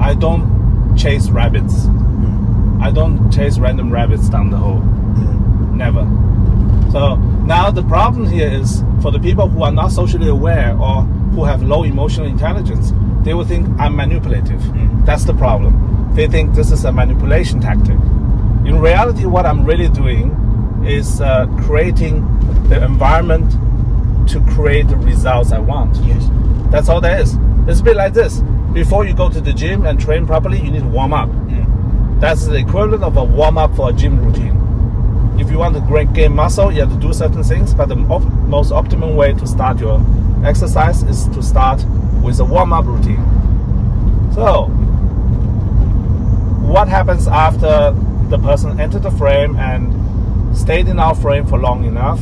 I don't chase rabbits. Mm. I don't chase random rabbits down the hole. Mm. Never. So now the problem here is for the people who are not socially aware or who have low emotional intelligence, they will think I'm manipulative. Mm. That's the problem. They think this is a manipulation tactic. In reality, what I'm really doing is uh, creating the environment to create the results I want. Yes. That's all there is. It's a bit like this. Before you go to the gym and train properly, you need to warm up. Mm. That's the equivalent of a warm up for a gym routine. If you want to gain muscle, you have to do certain things, but the op- most optimum way to start your exercise is to start with a warm up routine. So, what happens after the person entered the frame and stayed in our frame for long enough?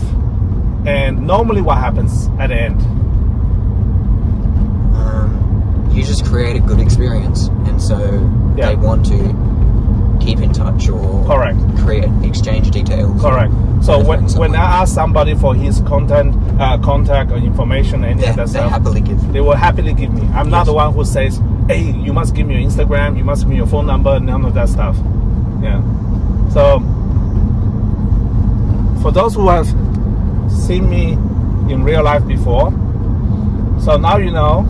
And normally, what happens at the end? Um, you just create a good experience, and so Yeah. they want to keep in touch or Correct. create exchange details. Correct. So when, when. I ask somebody for his content, uh, contact or information, any Yeah, of that they stuff, happily give. they will happily give me. I'm not the one who says, "Hey, you must give me your Instagram, you must give me your phone number," none of that stuff. Yeah. So, for those who have seen me in real life before, so now you know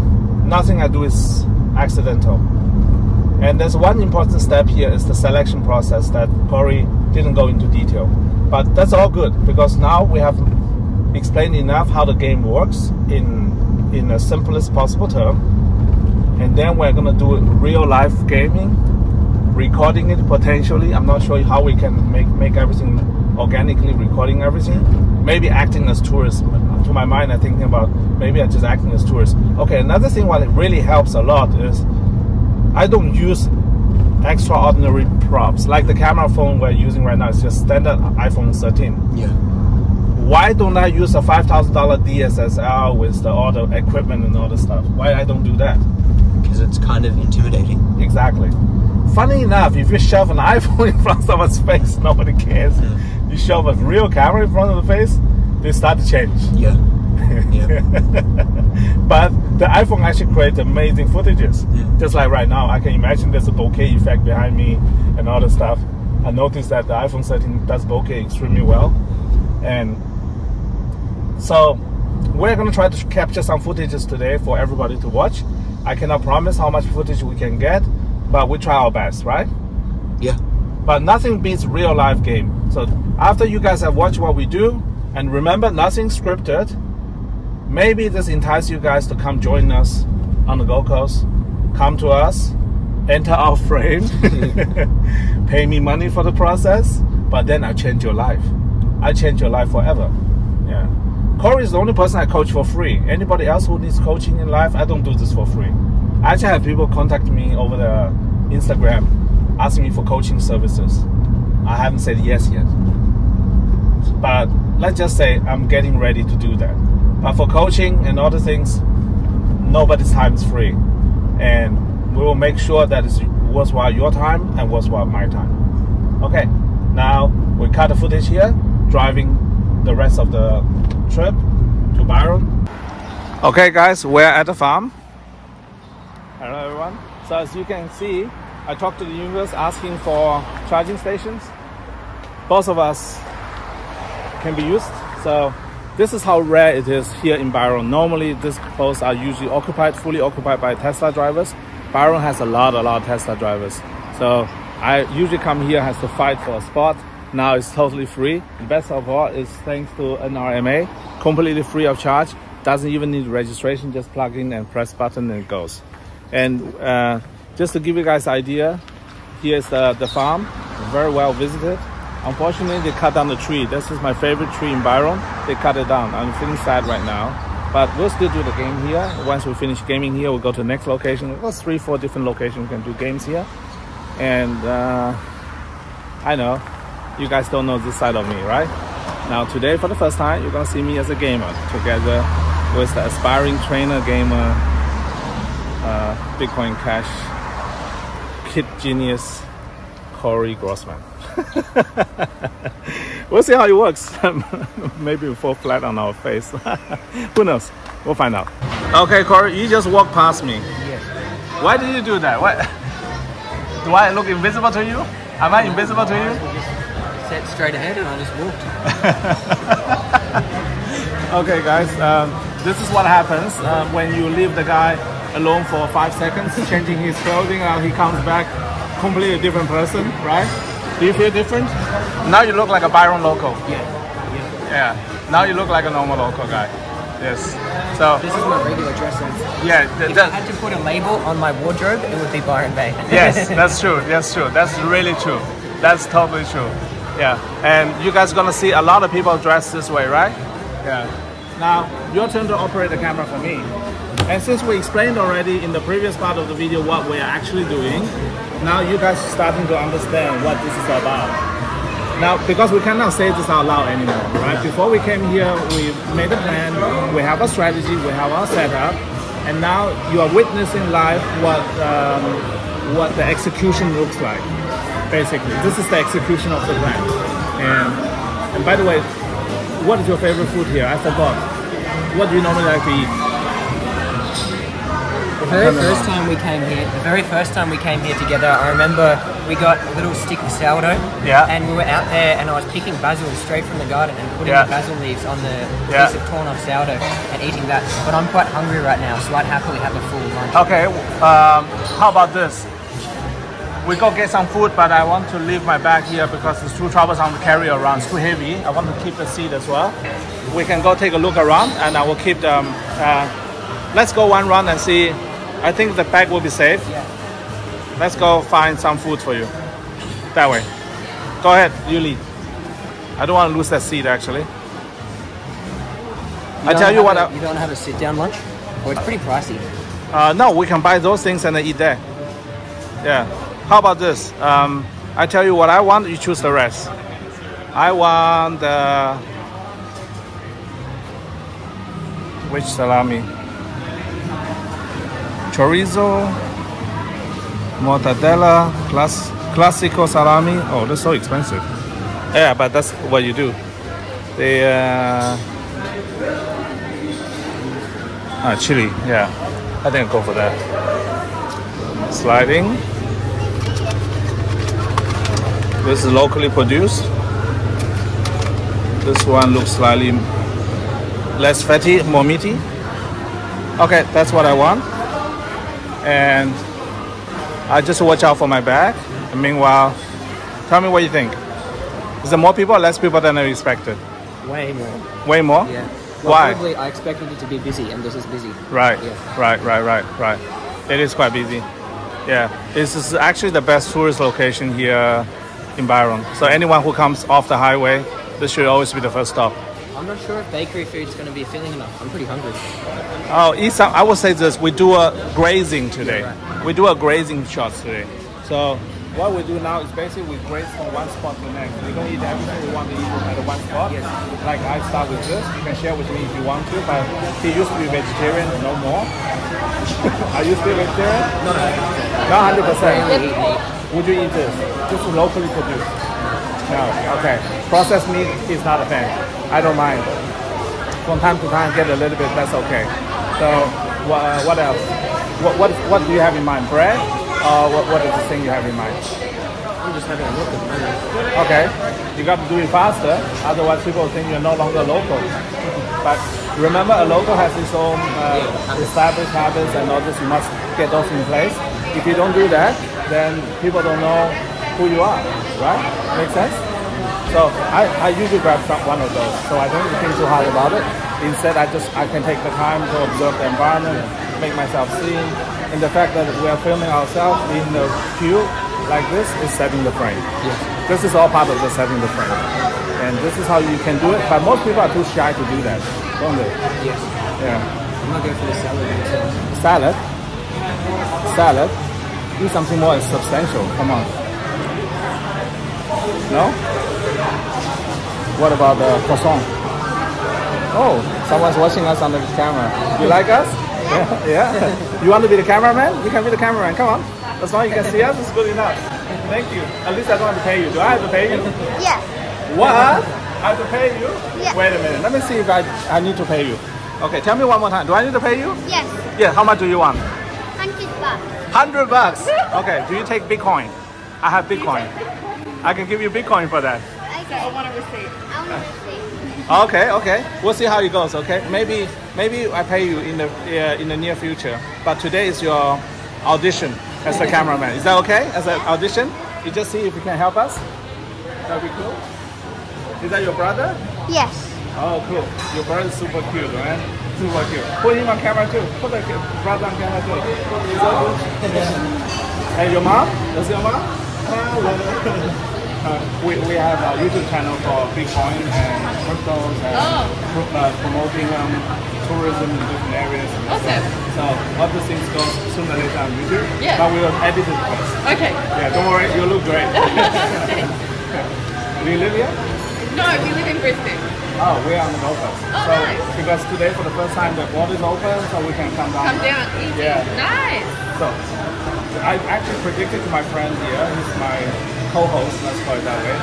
nothing I do is accidental. And there's one important step here is the selection process that Corey didn't go into detail. But that's all good because now we have explained enough how the game works in in the simplest possible term. And then we're gonna do real life gaming, recording it potentially. I'm not sure how we can make make everything organically recording everything. Maybe acting as tourists. To my mind, I'm thinking about maybe I'm just acting as tourists. Okay, another thing what it really helps a lot is I don't use extraordinary props like the camera phone we're using right now is just standard iPhone 13 Yeah. why don't I use a five thousand dollar DSLR with the all the equipment and all the stuff? Why I don't do that? Because it's kind of intimidating. Exactly. Funny enough, if you shove an [laughs] iPhone in front of someone's face, nobody cares. Yeah. You shove a real camera in front of the face, they start to change. Yeah. Yeah. [laughs] but the iPhone actually creates amazing footages. Yeah. Just like right now, I can imagine there's a bokeh effect behind me and all the stuff. I noticed that the iPhone 13 does bokeh extremely well. And so we're gonna try to capture some footages today for everybody to watch. I cannot promise how much footage we can get, but we try our best, right? yeah. But nothing beats real life game. So after you guys have watched what we do, and remember nothing scripted, maybe this entices you guys to come join us on the Gold Coast. Come to us, enter our [laughs] frame, [laughs] pay me money for the process, but then I change your life. I change your life forever. Yeah. Corey is the only person I coach for free. Anybody else who needs coaching in life, I don't do this for free. I actually have people contact me over the Instagram asking me for coaching services. I haven't said yes yet. But let's just say I'm getting ready to do that. But for coaching and other things, nobody's time is free. And we will make sure that it's worthwhile your time and worthwhile my time. Okay, now we cut the footage here, driving the rest of the trip to Byron. Okay, guys, we're at the farm. Hello, everyone. So as you can see, I talked to the universe asking for charging stations. Both of us can be used. So this is how rare it is here in Byron. Normally, these posts are usually occupied, fully occupied by Tesla drivers. Byron has a lot, a lot of Tesla drivers. So I usually come here has to fight for a spot. Now it's totally free. Best of all is thanks to NRMA, completely free of charge. Doesn't even need registration. Just plug in and press button and it goes. And uh, just to give you guys idea, here's the, the farm, very well visited. Unfortunately, they cut down the tree. This is my favorite tree in Byron. They cut it down. I'm feeling sad right now. But we'll still do the game here. Once we finish gaming here, we'll go to the next location. There's three, four different locations we can do games here. And uh, I know, you guys don't know this side of me, right? Now today, for the first time, you're gonna see me as a gamer together with the aspiring trainer gamer, uh, Bitcoin Cash, kid genius, Corey Grossman. [laughs] we'll see how it works. [laughs] Maybe we'll fall flat on our face. [laughs] Who knows? We'll find out. Okay, Corey, you just walked past me. Yes. Why did you do that? What? Do I look invisible to you? Am I invisible to you? Set straight ahead and I just walked. Okay, guys, um, this is what happens uh, when you leave the guy alone for five seconds, changing his clothing, and he comes back completely different person, right? Do you feel different? Now you look like a Byron local. Yeah. Yeah. Yeah. Now you look like a normal local guy. Yes. So This is my regular dress sense. yeah, th- If I had to put a label on my wardrobe, it would be Byron Bay. yes, [laughs] that's true. That's true. That's really true. That's totally true. Yeah. And you guys gonna see a lot of people dressed this way, right? Yeah. Now your turn to operate the camera for me. And since we explained already in the previous part of the video what we are actually doing, now you guys are starting to understand what this is about. Now, because we cannot say this out loud anymore, right? Before we came here, we made a plan, we have a strategy, we have our setup, and now you are witnessing live what um, what the execution looks like. Basically, this is the execution of the plan. And and by the way, what is your favorite food here? I forgot. What do you normally like to eat? The very first time we came here, the very first time we came here together, I remember we got a little stick of sourdough. Yeah. And we were out there, and I was picking basil straight from the garden and putting Yeah. the basil leaves on the Yeah. piece of torn off sourdough and eating that. But I'm quite hungry right now, so I'd happily have a full lunch. Okay, um, how about this? We go get some food, but I want to leave my bag here because it's too troublesome to carry around. It's too heavy. I want to keep the seat as well. We can go take a look around, and I will keep them. Uh, let's go one round and see. I think the bag will be safe. Yeah. Let's go find some food for you. That way. Go ahead, you lead. I don't want to lose that seat actually. I tell you what. a- I, you don't have a sit down lunch? Oh, it's pretty pricey. Uh, no, we can buy those things and then eat there. Yeah. How about this? Um, I tell you what I want, you choose the rest. I want the. Which salami? Chorizo, mortadella, class, classico salami. Oh, that's so expensive. Yeah, but that's what you do. The uh, ah, chili. Yeah, I think I'll go for that. Sliding. This is locally produced. This one looks slightly less fatty, more meaty. Okay, that's what I want. And I just watch out for my back. And meanwhile, tell me what you think. Is there more people or less people than I expected? Way more. Way more? Yeah. Well, Why? Probably I expected it to be busy, and this is busy. Right, Yeah. right, right, right, right. It is quite busy. Yeah, this is actually the best tourist location here in Byron. So anyone who comes off the highway, this should always be the first stop. I'm not sure if bakery food's going to be filling enough. I'm pretty hungry. Oh, eat some. I will say this: we do a grazing today. Yeah, We do a grazing shot today. So what we do now is basically we graze from one spot to the next. We don't eat everything we want to eat at one spot. Yes. Like I start with this. You can share with me if you want to. But he used to be vegetarian, no more. [laughs] Are you still vegetarian? No, no. Not hundred percent. Only eat meat. Would you eat this? This is locally produced. No. Okay. Processed meat is not a fan. I don't mind. From time to time, get a little bit. That's okay. So, what, uh, what else? What, what what do you have in mind? Bread? Or what, what is the thing you have in mind? I'm just having a look at. Okay. You got to do it faster. Otherwise, people think you're no longer local. But remember, a local has its own uh, established habits and all this. You must get those in place. If you don't do that, then people don't know who you are. Right? Make sense? So I, I usually grab some, one of those. So I don't think too hard about it. Instead, I just I can take the time to observe the environment, make myself seen, and the fact that we are filming ourselves in the queue like this is setting the frame. Yes. This is all part of the setting the frame. And this is how you can do it. But most people are too shy to do that, don't they? Yes. Yeah. I'm not going for the salad. Salad. Salad. Do something more substantial. Come on. No? What about the croissant? Oh, someone's watching us on the camera. You like us? Yeah. [laughs] yeah. You want to be the cameraman? You can be the cameraman. Come on. As long as you can [laughs] see us, it's good enough. Thank you. At least I don't have to pay you. Do I have to pay you? Yes. What? I have to pay you? Yeah. Wait a minute. Let me see if I, I need to pay you. Okay, tell me one more time. Do I need to pay you? Yes. Yeah, how much do you want? Hundred bucks. 100 bucks. Okay, do you take Bitcoin? I have Bitcoin. I can give you Bitcoin for that. Okay. I want a receipt. I want a receipt. Okay, okay. We'll see how it goes, okay? Maybe maybe I pay you in the uh, in the near future. But today is your audition as a cameraman. Is that okay? As an audition? You just see if you can help us? That'd be cool. Is that your brother? Yes. Oh, cool. Your brother is super cute, right? Super cute. Put him on camera too. Put the brother on camera too. Is that good? [laughs] Hey, your mom? That's your mom? Hello. [laughs] Uh, we, we have a YouTube channel for Bitcoin and cryptos and pro- uh, promoting um, tourism in different areas. Awesome. stuff. So all things go sooner or later on YouTube. Yeah. But we will edit it first. Okay. Yeah, don't worry, you look great. [laughs] Do you live here? No, we live in Brisbane. Oh, we're on the Gold Coast. Oh, so, nice. Because today for the first time the border is open, so we can come down. Come down easy. Yeah. Nice. So, I actually predicted to my friend here, he's my co-host, let's call it that way.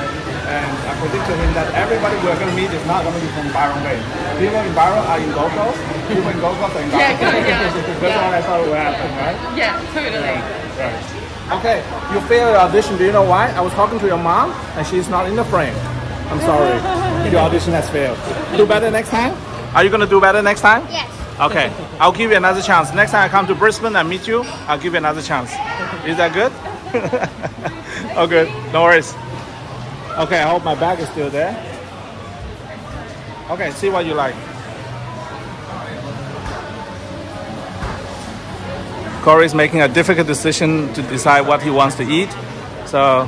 And I predicted to him that everybody we're going to meet is not going to be from Byron Bay. People in Byron are in Gold Coast, people in Gold Coast are in Yeah, Byron good, yeah, That's yeah. what I thought would happen, right? Yeah, totally. Right. Okay, you failed your audition. Do you know why? I was talking to your mom, and she's not in the frame. I'm sorry. [laughs] your audition has failed. Do better next time. Are you gonna do better next time? Yes. Okay, I'll give you another chance. Next time I come to Brisbane and meet you, I'll give you another chance. Is that good? [laughs] oh, good. No worries. Okay, I hope my bag is still there. Okay, see what you like. Corey is making a difficult decision to decide what he wants to eat. So,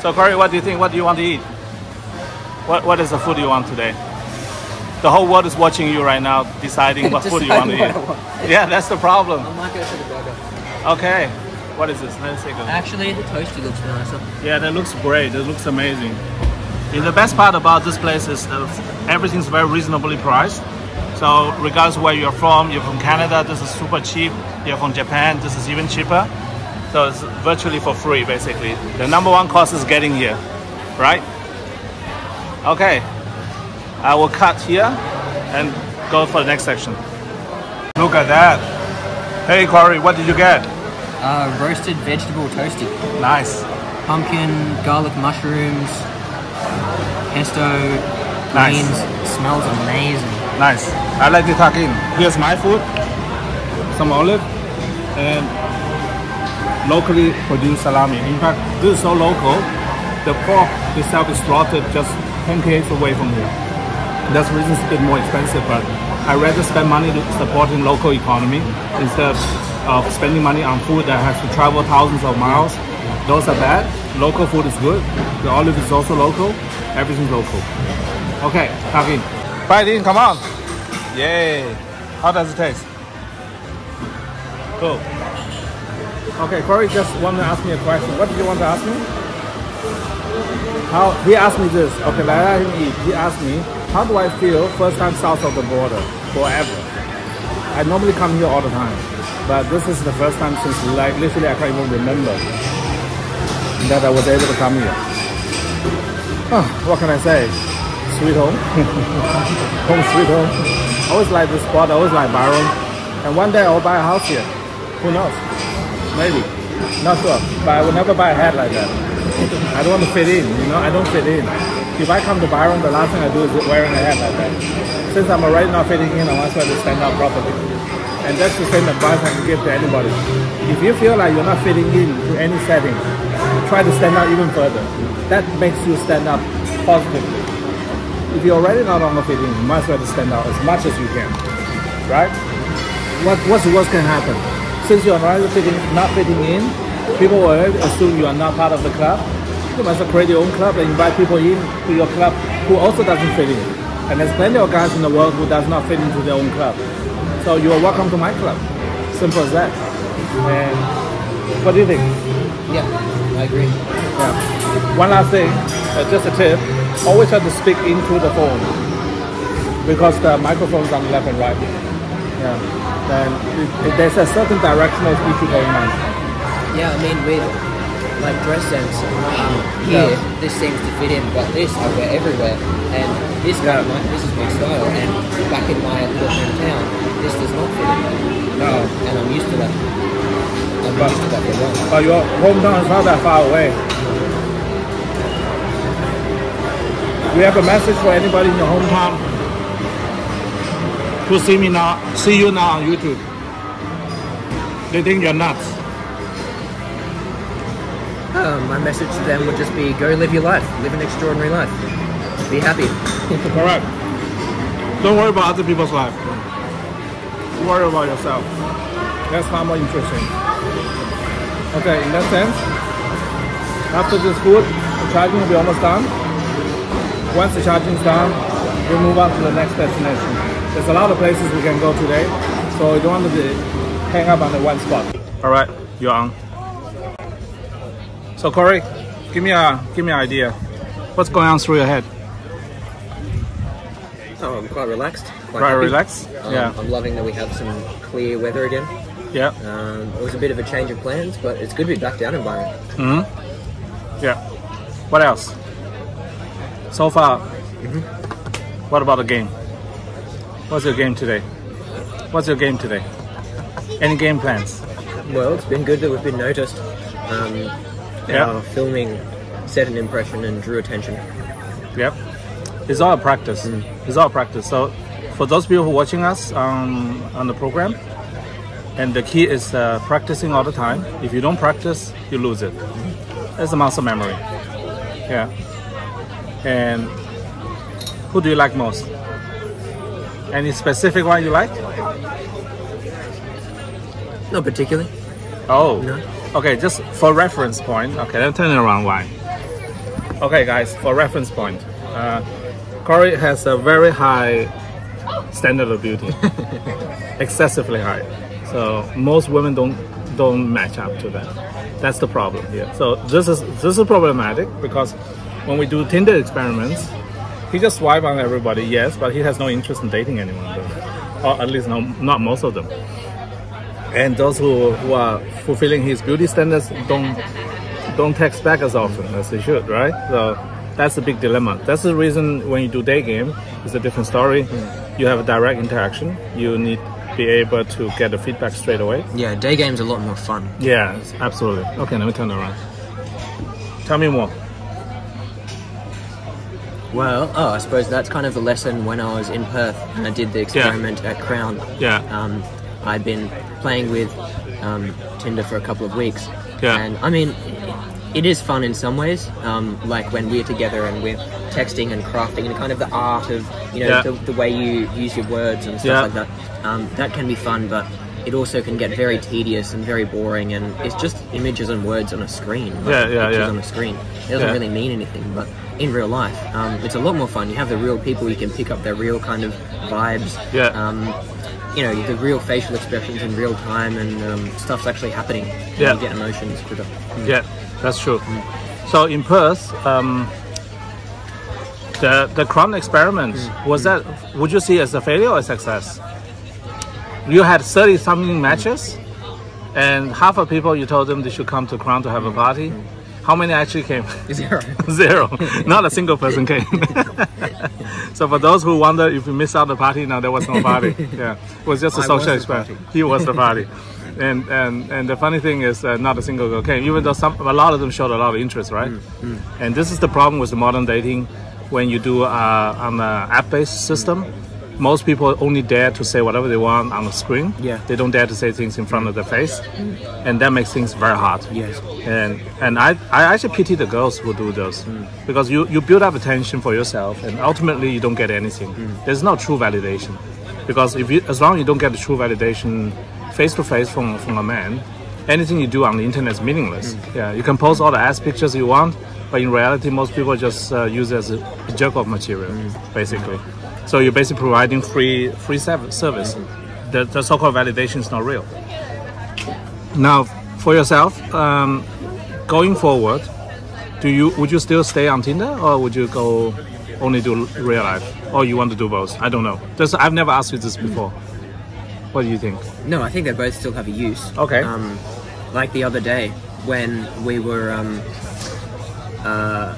so Corey, what do you think? What do you want to eat? What What is the food you want today? The whole world is watching you right now, deciding what [laughs] food you want to eat. want. Yeah, that's the problem. I might go for the burger. Okay, what is this? Let's take a look. Actually, the toasty looks nicer. Yeah, that looks great. That looks amazing. And the best part about this place is everything's very reasonably priced. So regardless of where you're from, you're from Canada, this is super cheap. You're from Japan, this is even cheaper. So it's virtually for free, basically. The number one cost is getting here, right? Okay, I will cut here and go for the next section. Look at that. Hey Corey, what did you get? Uh, roasted vegetable toasty. Nice. Pumpkin, garlic mushrooms, pesto, Nice. greens. Smells amazing. Nice. I like to tuck in. Here's my food, some olive, and locally produced salami. In fact, this is so local, the pork itself is slaughtered just 10 km away from here. That's the reason it's a bit more expensive, but I rather spend money to supporting local economy instead of spending money on food that has to travel thousands of miles. Those are bad. Local food is good. The olive is also local. Everything's local. Okay, tuck in. Bite in, come on. Yay. How does it taste? Cool. Okay, Corey just wanted to ask me a question. What did you want to ask me? How he asked me this. Okay, let him eat. He asked me, how do I feel first time south of the border forever? I normally come here all the time, but this is the first time since like literally I can't even remember that I was able to come here. What can I say? Sweet home. [laughs] home sweet home. I always like this spot, I always like Byron. And one day I'll buy a house here. Who knows? Maybe. Not sure. But I will never buy a hat like that. I don't want to fit in, you know, I don't fit in. If I come to Byron, the last thing I do is wearing a hat like that. Since I'm already not fitting in, I want to stand out properly. And that's the same advice I can give to anybody. If you feel like you're not fitting in to any setting, try to stand out even further. That makes you stand up positively. If you're already not on the fitting, you might as well stand out as much as you can. Right? What what's the worst can happen? Since you're not fitting not fitting in, people will assume you are not part of the club. You must create your own club and invite people in to your club who also doesn't fit in. And there's plenty of guys in the world who does not fit into their own club. So you are welcome to my club. Simple as that. And what do you think? Yeah, I agree. Yeah. One last thing, uh, just a tip. Always try to speak into the phone because the microphone's on the left and right. Yeah. And it, it, there's a certain directional issue going on. Yeah, I mean with like dress sense um, here, this seems to fit in, but this I wear everywhere, and this kind of my, this is my style. And back in my little hometown, this does not fit in, No. and I'm used to that. I'm But- used to that for long. But your hometown is not that far away. Do you have a message for anybody in your hometown who see me now, see you now on YouTube? They think you're nuts. Uh, my message to them would just be: go live your life, live an extraordinary life, be happy. Correct. Don't worry about other people's life. Worry about yourself. That's far more interesting. Okay, in that sense, after this food, the charging will be almost done. Once the charging is done, we'll move on to the next destination. There's a lot of places we can go today, so we don't want to hang up on the one spot. All right, you're on. So Corey, give me a give me an idea. What's going on through your head? Oh, I'm quite relaxed. Quite Right, happy. relax. Um, yeah. I'm loving that we have some clear weather again. Yeah. Um, it was a bit of a change of plans, but it's good to be back down in Byron. Hmm. Yeah. What else? So far, Hmm. what about the game? What's your game today? What's your game today? Any game plans? Well, it's been good that we've been noticed. Um, Yeah. Our filming set an impression and drew attention. Yep. It's all practice. It's all practice. So, for those people who are watching us on on the program, and the key is uh, practicing all the time. If you don't practice, you lose it. It's a muscle memory. Yeah. And who do you like most? Any specific one you like? Not particularly. Oh. No. Okay, just for reference point. Okay, then turn it around. Why? Okay, guys, for reference point, uh, Corey has a very high standard of beauty, [laughs] excessively high. So most women don't don't match up to that. That's the problem here. So this is this is problematic because when we do Tinder experiments, he just swipe on everybody, yes, but he has no interest in dating anyone, or at least no, not most of them and those who, who are fulfilling his beauty standards don't don't text back as often as they should, right? So that's a big dilemma. That's the reason when you do day game, it's a different story. You have a direct interaction. You need to be able to get the feedback straight away. Yeah, day game's a lot more fun. Yeah, absolutely. Okay, let me turn around. Tell me more. Well, oh, I suppose that's kind of the lesson when I was in Perth and I did the experiment at Crown. Yeah. Um, I'd been playing with um, Tinder for a couple of weeks. Yeah. And I mean, it is fun in some ways, um, like when we're together and we're texting and crafting and kind of the art of, you know, Yeah. the, the way you use your words and stuff Yeah. like that. Um, that can be fun, but it also can get very tedious and very boring and it's just images and words on a screen. like Yeah, yeah, pictures yeah. on a screen. It doesn't Yeah. really mean anything, but in real life, um, it's a lot more fun. You have the real people, you can pick up their real kind of vibes. Yeah. Um, you know, the real facial expressions in real time and um, stuff's actually happening. Yeah. You get emotions with it. Mm. Yeah, that's true. So in Perth, um, the the Crown experiment mm. was mm. that would you see as a failure or a success? You had thirty something matches, and half of people you told them they should come to Crown to have a party. How many actually came? [laughs] Zero. [laughs] Zero. Not a single person [laughs] came. So for those who wonder if you missed out the party, no, there was no party. [laughs] Yeah, it was just a social experiment. He was the party. [laughs] And, and and the funny thing is, uh, not a single girl came. Even though some, a lot of them showed a lot of interest, right? Mm, And this is the problem with the modern dating. When you do uh, on an app-based system, most people only dare to say whatever they want on the screen. Yeah. They don't dare to say things in front of their face, and that makes things very hard. Yes. and and I, I actually pity the girls who do those. Mm. Because you, you build up attention for yourself and ultimately you don't get anything. Mm. There's no true validation. Because if you as long as you don't get the true validation face to face from from a man anything you do on the internet is meaningless. Mm. Yeah you can post all the ass pictures you want but in reality most people just uh, use it as a jerk off material basically so you're basically providing free free service the, the so-called validation is not real now, for yourself, um, going forward, do you would you still stay on Tinder or would you go only do real life, or you want to do both? I don't know. This, I've never asked you this before. What do you think? No, I think they both still have a use. Okay. Um, like the other day when we were um, uh,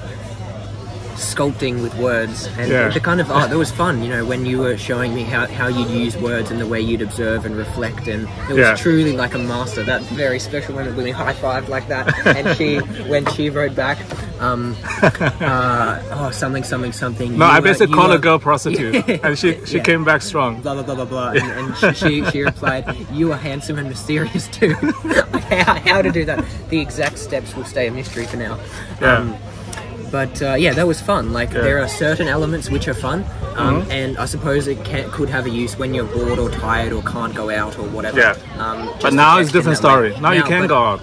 sculpting with words and Yeah. the kind of art that was fun. You know, when you were showing me how, how you'd use words and the way you'd observe and reflect, and it was Yeah. truly like a master. That very special moment when we high fived like that, and she [laughs] when she wrote back. Um, [laughs] uh, oh, something, something, something. No, you I basically called a girl prostitute, [laughs] and she she Yeah. came back strong. blah blah blah blah blah, and, and she, she replied, "You are handsome and mysterious too." how, how to do that? The exact steps will stay a mystery for now. Yeah. But uh, yeah, that was fun. Like Yeah. Mm-hmm. there are certain elements which are fun, um, and I suppose it can, could have a use when you're bored or tired or can't go out or whatever. Yeah. Um, But now it's different that way. story. Now you can go out.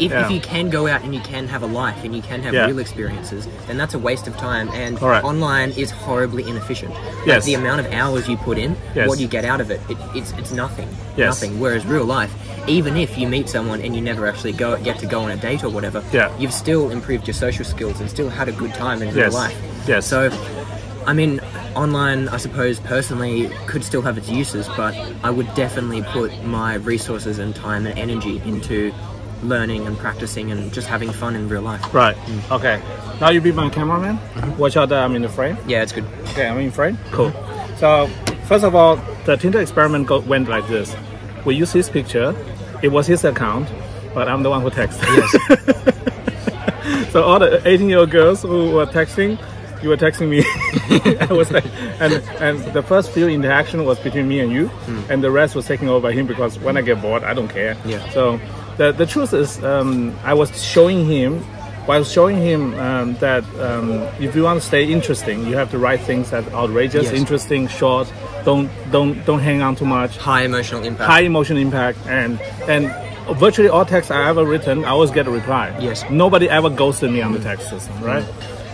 If, Yeah. if you can go out and you can have a life and you can have Yeah. real experiences, then that's a waste of time. And Correct. online is horribly inefficient. Like, Yes. the amount of hours you put in, Yes. what you get out of it, it it's, it's nothing. Yes. Nothing. Whereas real life, even if you meet someone and you never actually go get to go on a date or whatever, Yeah. you've still improved your social skills and still had a good time in real Yes. life. Yes. So I mean, online, I suppose, personally, could still have its uses, but I would definitely put my resources and time and energy into learning and practicing and just having fun in real life. Right. Mm. Okay. Now you be my cameraman. Watch out that I'm in the frame. Yeah, it's good. Okay, I'm in frame. Cool. So first of all, the Tinder experiment go, went like this. We use his picture. It was his account, but I'm the one who texted. Yes. [laughs] so all the 18 year old girls who were texting, you were texting me. [laughs] I was like, and and the first few interaction was between me and you, hmm. and the rest was taken over by him because when I get bored, I don't care. Yeah. So the the truth is, um, I was showing him. While showing him um, that um, if you want to stay interesting, you have to write things that are outrageous, Yes. interesting, short. Don't don't don't hang on too much High emotional impact. high emotion impact and and virtually all texts I ever written, I always get a reply. Yes. Nobody ever ghosted me on the text system, right?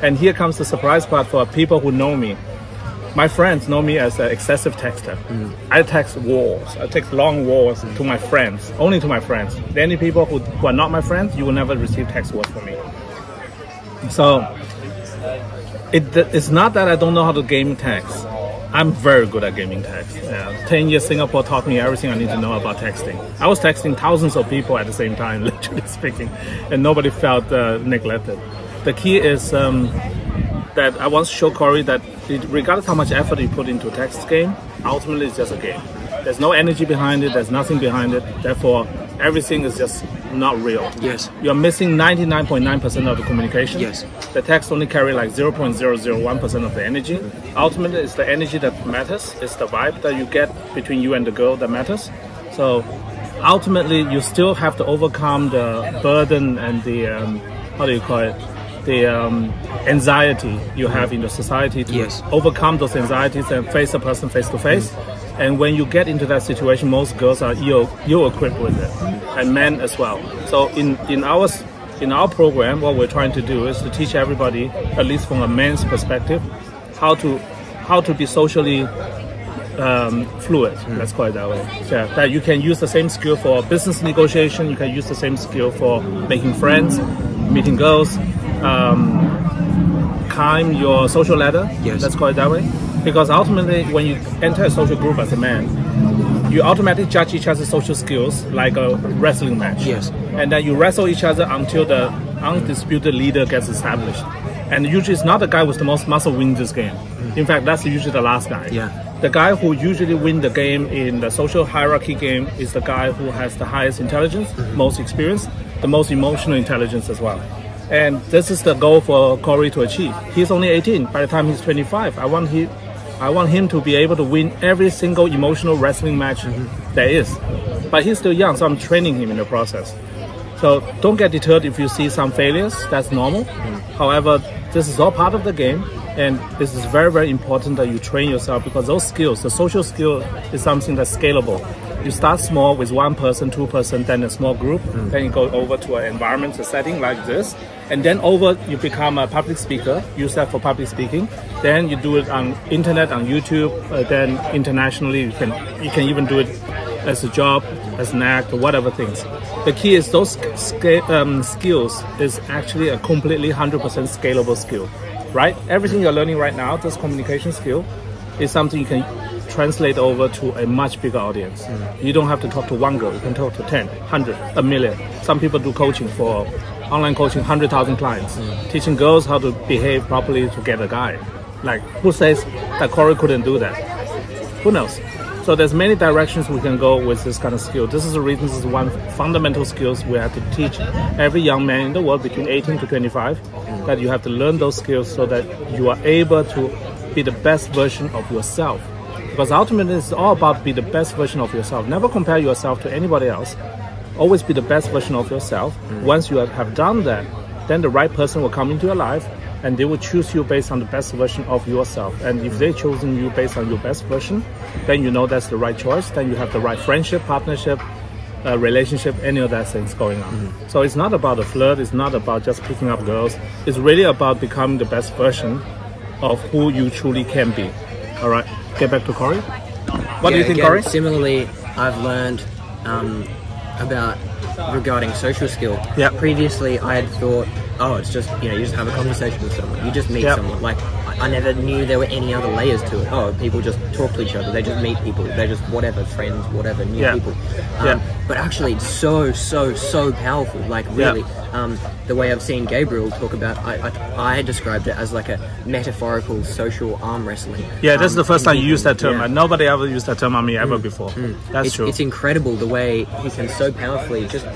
And here comes the surprise part for people who know me. My friends know me as an excessive texter. I text walls. I text long walls to my friends, only to my friends. The any people who, who are not my friends, you will never receive text walls from me. So it, it's not that I don't know how to game text. I'm very good at gaming text. Yeah. Ten years Singapore taught me everything I need to know about texting. I was texting thousands of people at the same time, [laughs] literally speaking, and nobody felt uh, neglected. The key is um, that I want to show Corey that it, regardless how much effort you put into a text game, ultimately it's just a game. There's no energy behind it. There's nothing behind it. Therefore, everything is just not real. Yes. You're missing 99.9% of the communication. Yes. The text only carry like 0.001% of the energy. Ultimately, it's the energy that matters. It's the vibe that you get between you and the girl that matters. So, ultimately, you still have to overcome the burden and the um, how do you call it? The um, anxiety you have in the society to Yes. overcome those anxieties and face a person face to face. And when you get into that situation, most girls are ill, ill equipped with it, and men as well. So in in our in our program, what we're trying to do is to teach everybody, at least from a man's perspective, how to how to be socially um, fluid. Let's call it that way. Yeah, that you can use the same skill for business negotiation. You can use the same skill for making friends, meeting girls, um, climb your social ladder. Yes. Let's call it that way. Because ultimately, when you enter a social group as a man, you automatically judge each other's social skills like a wrestling match. Yes. And then you wrestle each other until the undisputed leader gets established. And usually it's not the guy with the most muscle wins this game. In fact, that's usually the last guy. Yeah. The guy who usually win the game in the social hierarchy game is the guy who has the highest intelligence, most experience, the most emotional intelligence as well. And this is the goal for Corey to achieve. He's only 18. By the time he's 25, I want he, I want him to be able to win every single emotional wrestling match there is. But he's still young, so I'm training him in the process. So don't get deterred if you see some failures. That's normal. However, this is all part of the game, and this is very, very important that you train yourself because those skills, the social skill, is something that's scalable. You start small with one person, two person, then a small group, then you go over to an environment, a setting like this, and then over you become a public speaker. Use that for public speaking. Then you do it on internet, on YouTube. Uh, then internationally, you can you can even do it as a job, as an act, or whatever things. The key is those um, skills is actually a completely 100% scalable skill, right? Everything you're learning right now, this communication skill, is something you can translate over to a much bigger audience. Mm. You don't have to talk to one girl, you can talk to 10, 100, a million. Some people do coaching for online coaching, 100,000 clients, mm. teaching girls how to behave properly to get a guy. Like, who says that Corey couldn't do that? who knows so there's many directions we can go with this kind of skill this is the reason this is one fundamental skills we have to teach every young man in the world between 18 to 25 that you have to learn those skills so that you are able to be the best version of yourself because ultimately it's all about be the best version of yourself never compare yourself to anybody else always be the best version of yourself once you have- done that then the right person will come into your life and they will choose you based on the best version of yourself. And if they chosen you based on your best version, then you know that's the right choice. Then you have the right friendship, partnership, uh, relationship, any of that things going on. So it's not about a flirt. It's not about just picking up girls. It's really about becoming the best version of who you truly can be. All right, get back to Corey. What do you think, again, Corey? Similarly, I've learned um, about regarding social skill. Yeah. Previously, I had thought, oh, it's just you know, you just have a conversation with someone, you just meet Yeah. someone. Like, I- never knew there were any other layers to it. Oh, people just talk to each other. They just meet people. They're just whatever friends, whatever new Yeah. people. Um, Yeah. But actually, it's so so so powerful. Like Yeah. really, um, the way I've seen Gabriel talk about, I, I I described it as like a metaphorical social arm wrestling. Yeah, this Um, the first time you used that term, yeah. nobody ever used that term on me ever before. That's it's, true. It's incredible the way he can so powerfully just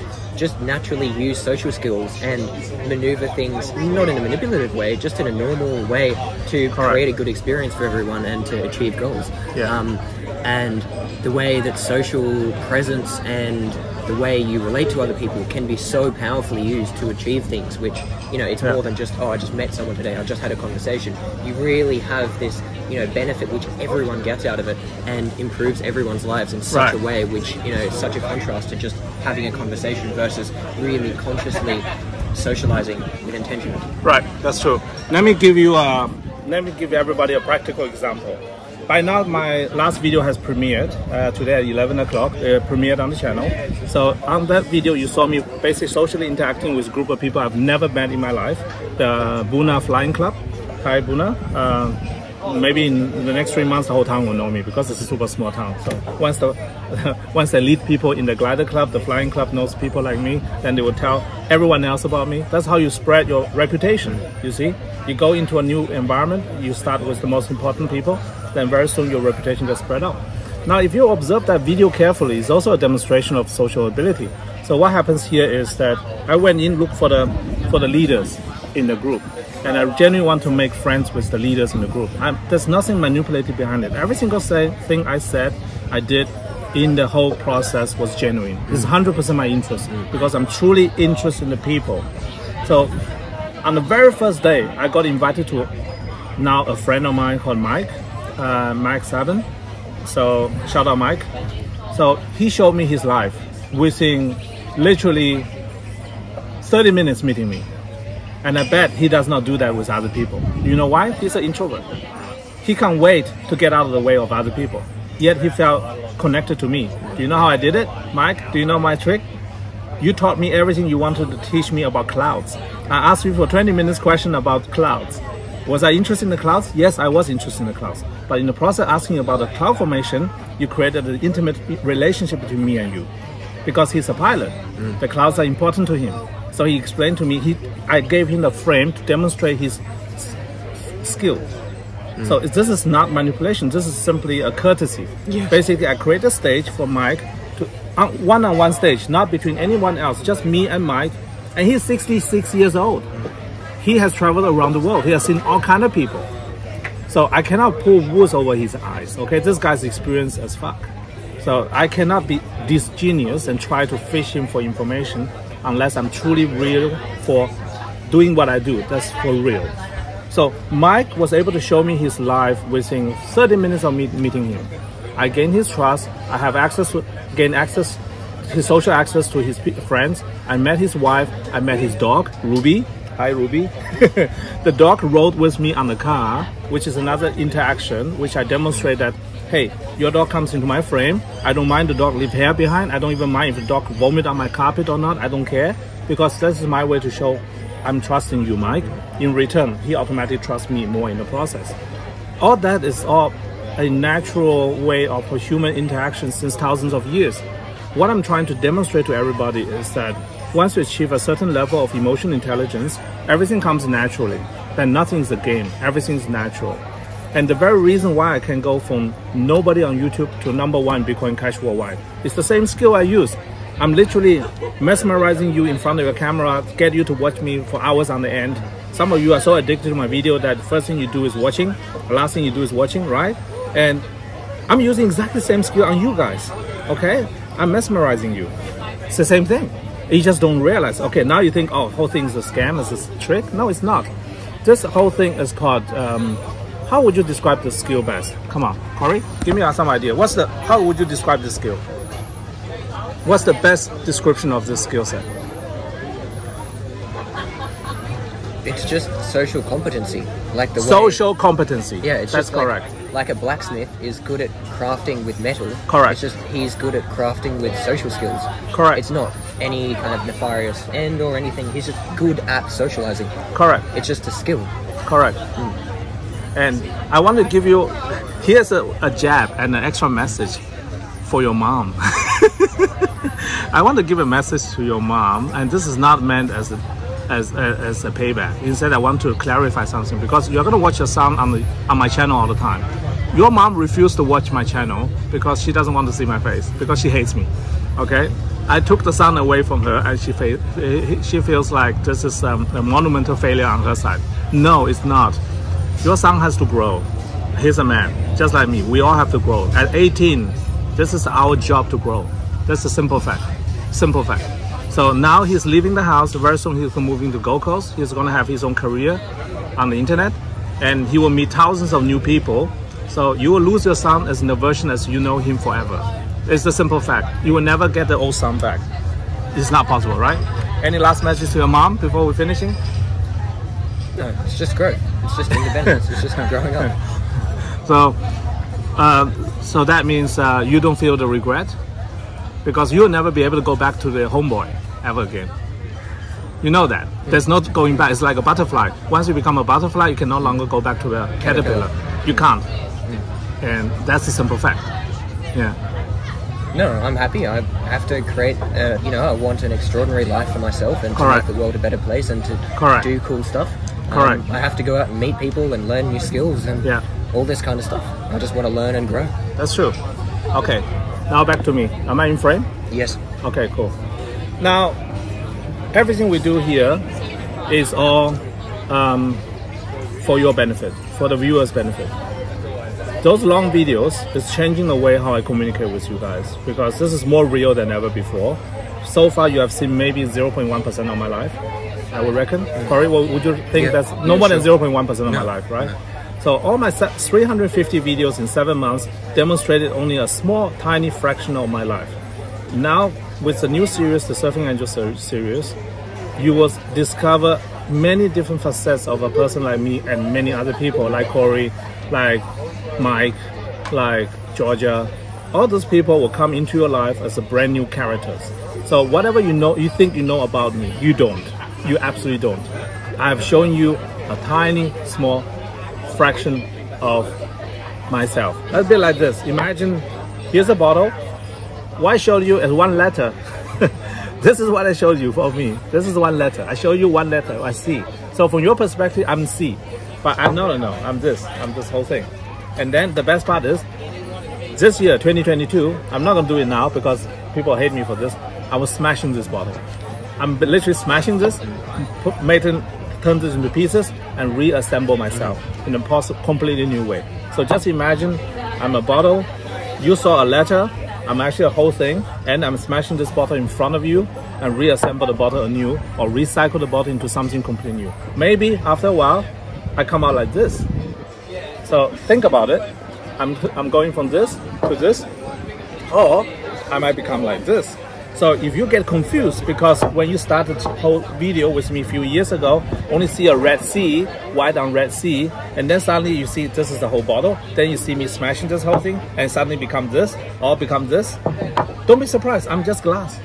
just naturally use social skills and maneuver things not in a manipulative way, just in a normal way to Correct. create a good experience for everyone and to achieve goals. Yeah. Um, and the way that social presence and the way you relate to other people can be so powerfully used to achieve things which you know it's Yeah. more than just oh i just met someone today i just had a conversation you really have this you know benefit which everyone gets out of it and improves everyone's lives in such Right. a way which you know is such a contrast to just having a conversation versus really consciously socializing with intention Right, that's true. Let me give you a, let me give everybody a practical example. By now, my last video has premiered uh, today at 11 o'clock. Uh, premiered on the channel. So on that video, you saw me basically socially interacting with a group of people I've never met in my life. The Boonah Flying Club. Hi, Boonah. Uh, maybe in the next three months, the whole town will know me because it's a super small town. So once the [laughs] once the lead people in the glider club, the flying club knows people like me, then they will tell everyone else about me. That's how you spread your reputation. You see, you go into a new environment, you start with the most important people, then very soon your reputation gets spread out. Now, if you observe that video carefully, it's also a demonstration of social ability. So what happens here is that I went in look for the for the leaders in the group, and I genuinely want to make friends with the leaders in the group. i there's nothing manipulated behind it. Every single say, thing I said, I did in the whole process was genuine. It's 100% my interest because I'm truly interested in the people. So on the very first day, I got invited to now a friend of mine called Mike, uh, Mike Sabin. So shout out Mike. So he showed me his life within literally 30 minutes meeting me. And I bet he does not do that with other people. You know why? He's an introvert. He can't wait to get out of the way of other people. Yet he felt connected to me. Do you know how I did it? Mike, do you know my trick? You taught me everything you wanted to teach me about clouds. I asked you for 20 minutes question about clouds. Was I interested in the clouds? Yes, I was interested in the clouds. But in the process asking about the cloud formation, you created an intimate relationship between me and you. Because he's a pilot. Mm. The clouds are important to him. So he explained to me, he, I gave him the frame to demonstrate his skill. Mm. So this is not manipulation. This is simply a courtesy. Basically, I create a stage for Mike to on one-on-one stage, not between anyone else, just me and Mike. And he's 66 years old. He has traveled around the world. He has seen all kind of people. So I cannot pull wool over his eyes. Okay, this guy's experienced as fuck. So I cannot be this genius and try to fish him for information unless I'm truly real for doing what I do. That's for real. So Mike was able to show me his life within 30 minutes of me meeting him. I gained his trust. I have access to gain access, his social access to his friends. I met his wife. I met his dog, Ruby. Hi, Ruby. [laughs] the dog rode with me on the car, which is another interaction, which I demonstrate that, hey, your dog comes into my frame. I don't mind the dog leave hair behind. I don't even mind if the dog vomit on my carpet or not. I don't care because this is my way to show I'm trusting you, Mike. In return, he automatically trusts me more in the process. All that is all a natural way of human interaction since thousands of years. What I'm trying to demonstrate to everybody is that once you achieve a certain level of emotional intelligence, everything comes naturally. Then nothing is a game. Everything is natural. And the very reason why I can go from nobody on YouTube to number one Bitcoin Cash worldwide, it's the same skill I use. I'm literally mesmerizing you in front of your camera, get you to watch me for hours on the end. Some of you are so addicted to my video that the first thing you do is watching, the last thing you do is watching, right? And I'm using exactly the same skill on you guys, okay? I'm mesmerizing you. It's the same thing. You just don't realize. Okay, now you think, oh, whole thing is a scam, is a trick. No, it's not. This whole thing is called. Um, how would you describe the skill best? Come on, Corey, give me some idea. What's the? How would you describe the skill? What's the best description of this skill set? it's just social competency like the way Social competency. Yeah, it's that's just like, correct. Like a blacksmith is good at crafting with metal. Correct. It's just he's good at crafting with social skills. Correct. It's not any kind of nefarious end or anything. He's just good at socializing. Correct. It's just a skill. Correct. Mm. And I want to give you here's a, a jab and an extra message for your mom. [laughs] I want to give a message to your mom, and this is not meant as a as as a payback. Instead, I want to clarify something because you're gonna watch your son on the on my channel all the time. Your mom refused to watch my channel because she doesn't want to see my face because she hates me. Okay, I took the son away from her, and she fe- she feels like this is um, a monumental failure on her side. No, it's not. Your son has to grow. He's a man, just like me. We all have to grow. At 18, this is our job to grow. That's a simple fact. Simple fact. So now he's leaving the house. Very soon he's moving to Gold Coast. He's going to have his own career on the internet, and he will meet thousands of new people. So you will lose your son as the version as you know him forever. It's the simple fact. You will never get the old son back. It's not possible, right? Any last message to your mom before we're finishing? No, it's just growth. It's just independence. it's just growing up. [laughs] So, uh, so that means uh, you don't feel the regret because you'll never be able to go back to the homeboy ever again. You know that. There's no going back. It's like a butterfly. Once you become a butterfly, you can no longer go back to the caterpillar. You can't. And that's the simple fact. Yeah. No, I'm happy. I have to create, uh, you know, I want an extraordinary life for myself and to Correct. make the world a better place and to Correct. do cool stuff. Um, Correct. I have to go out and meet people and learn new skills and Yeah. all this kind of stuff. I just want to learn and grow. That's true. Okay. Now back to me. Am I in frame? Yes. Okay, cool. Now, everything we do here is all um, for your benefit, for the viewers' benefit. Those long videos is changing the way how I communicate with you guys because this is more real than ever before. So far, you have seen maybe 0.1% of my life, I would reckon. Corey, well, would you think Yeah. that's no Yeah, more than sure. 0.1% of my life, right? no. So all my 350 videos in seven months demonstrated only a small, tiny fraction of my life. Now, with the new series, the Surfing Angel series, you will discover many different facets of a person like me and many other people like Corey, like Mike, like Georgia. All those people will come into your life as a brand new characters. So whatever you know, you think you know about me, you don't. You absolutely don't. I have shown you a tiny, small fraction of myself. A bit like this. Imagine here's a bottle. Why show you as one letter? [laughs] this is what I showed you for me. This is one letter. I show you one letter. I see. So from your perspective, I'm C, but I'm no, no, no. I'm this. I'm this whole thing. And then the best part is, this year, 2022, I'm not gonna do it now because people hate me for this. I was smashing this bottle. I'm literally smashing this, put, making, turn this into pieces, and reassemble myself in a completely new way. So just imagine, I'm a bottle. You saw a letter. I'm actually a whole thing, and I'm smashing this bottle in front of you and reassemble the bottle anew, or recycle the bottle into something completely new. Maybe after a while, I come out like this. So think about it. I'm, I'm going from this to this, or I might become like this. So if you get confused because when you started whole video with me a few years ago, only see a red sea, white on red sea, and then suddenly you see this is the whole bottle, then you see me smashing this whole thing and suddenly become this or become this. Don't be surprised, I'm just glass.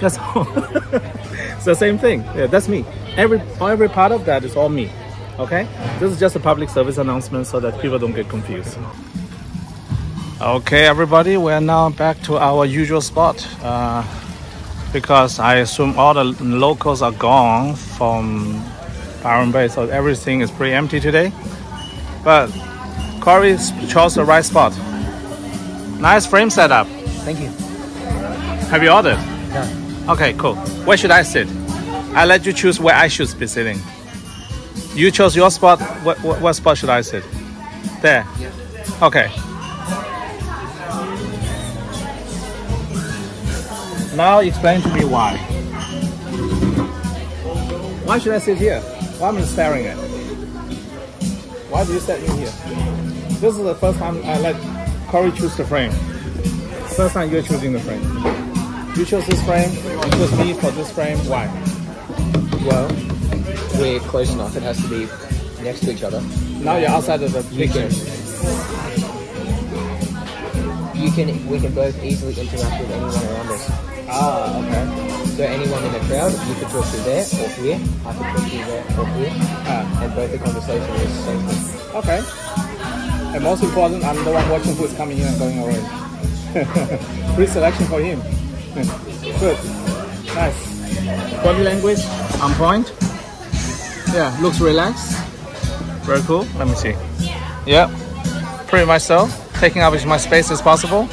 That's [laughs] all. it's the same thing. Yeah, that's me. Every every part of that is all me. Okay? This is just a public service announcement so that people don't get confused. Okay, everybody, we're now back to our usual spot uh, because I assume all the locals are gone from Byron Bay, so everything is pretty empty today. But Corey chose the right spot. Nice frame setup. Thank you. Have you ordered? No. Okay, cool. Where should I sit? I let you choose where I should be sitting. You chose your spot. What, what, what spot should I sit? There. Okay. Now explain to me why. Why should I sit here? Why am I staring at? Why do you set me here? This is the first time I let Corey choose the frame. First time you're choosing the frame. You chose this frame, you chose me for this frame. Why? Well, we're close enough. It has to be next to each other. Now you're outside of the picture. Can, you can, we can both easily interact with anyone around us. Ah, okay. So anyone in the crowd, you could talk to there or here. I could talk to you there or here. Ah, And both the conversation is same. okay. And most important, I'm the one watching who's coming in and going away. [laughs] Free selection for him. [laughs] Good. Nice. Body language on point. Yeah, looks relaxed. Very cool. Let me see. Yeah, pretty much so. Taking up as much space as possible.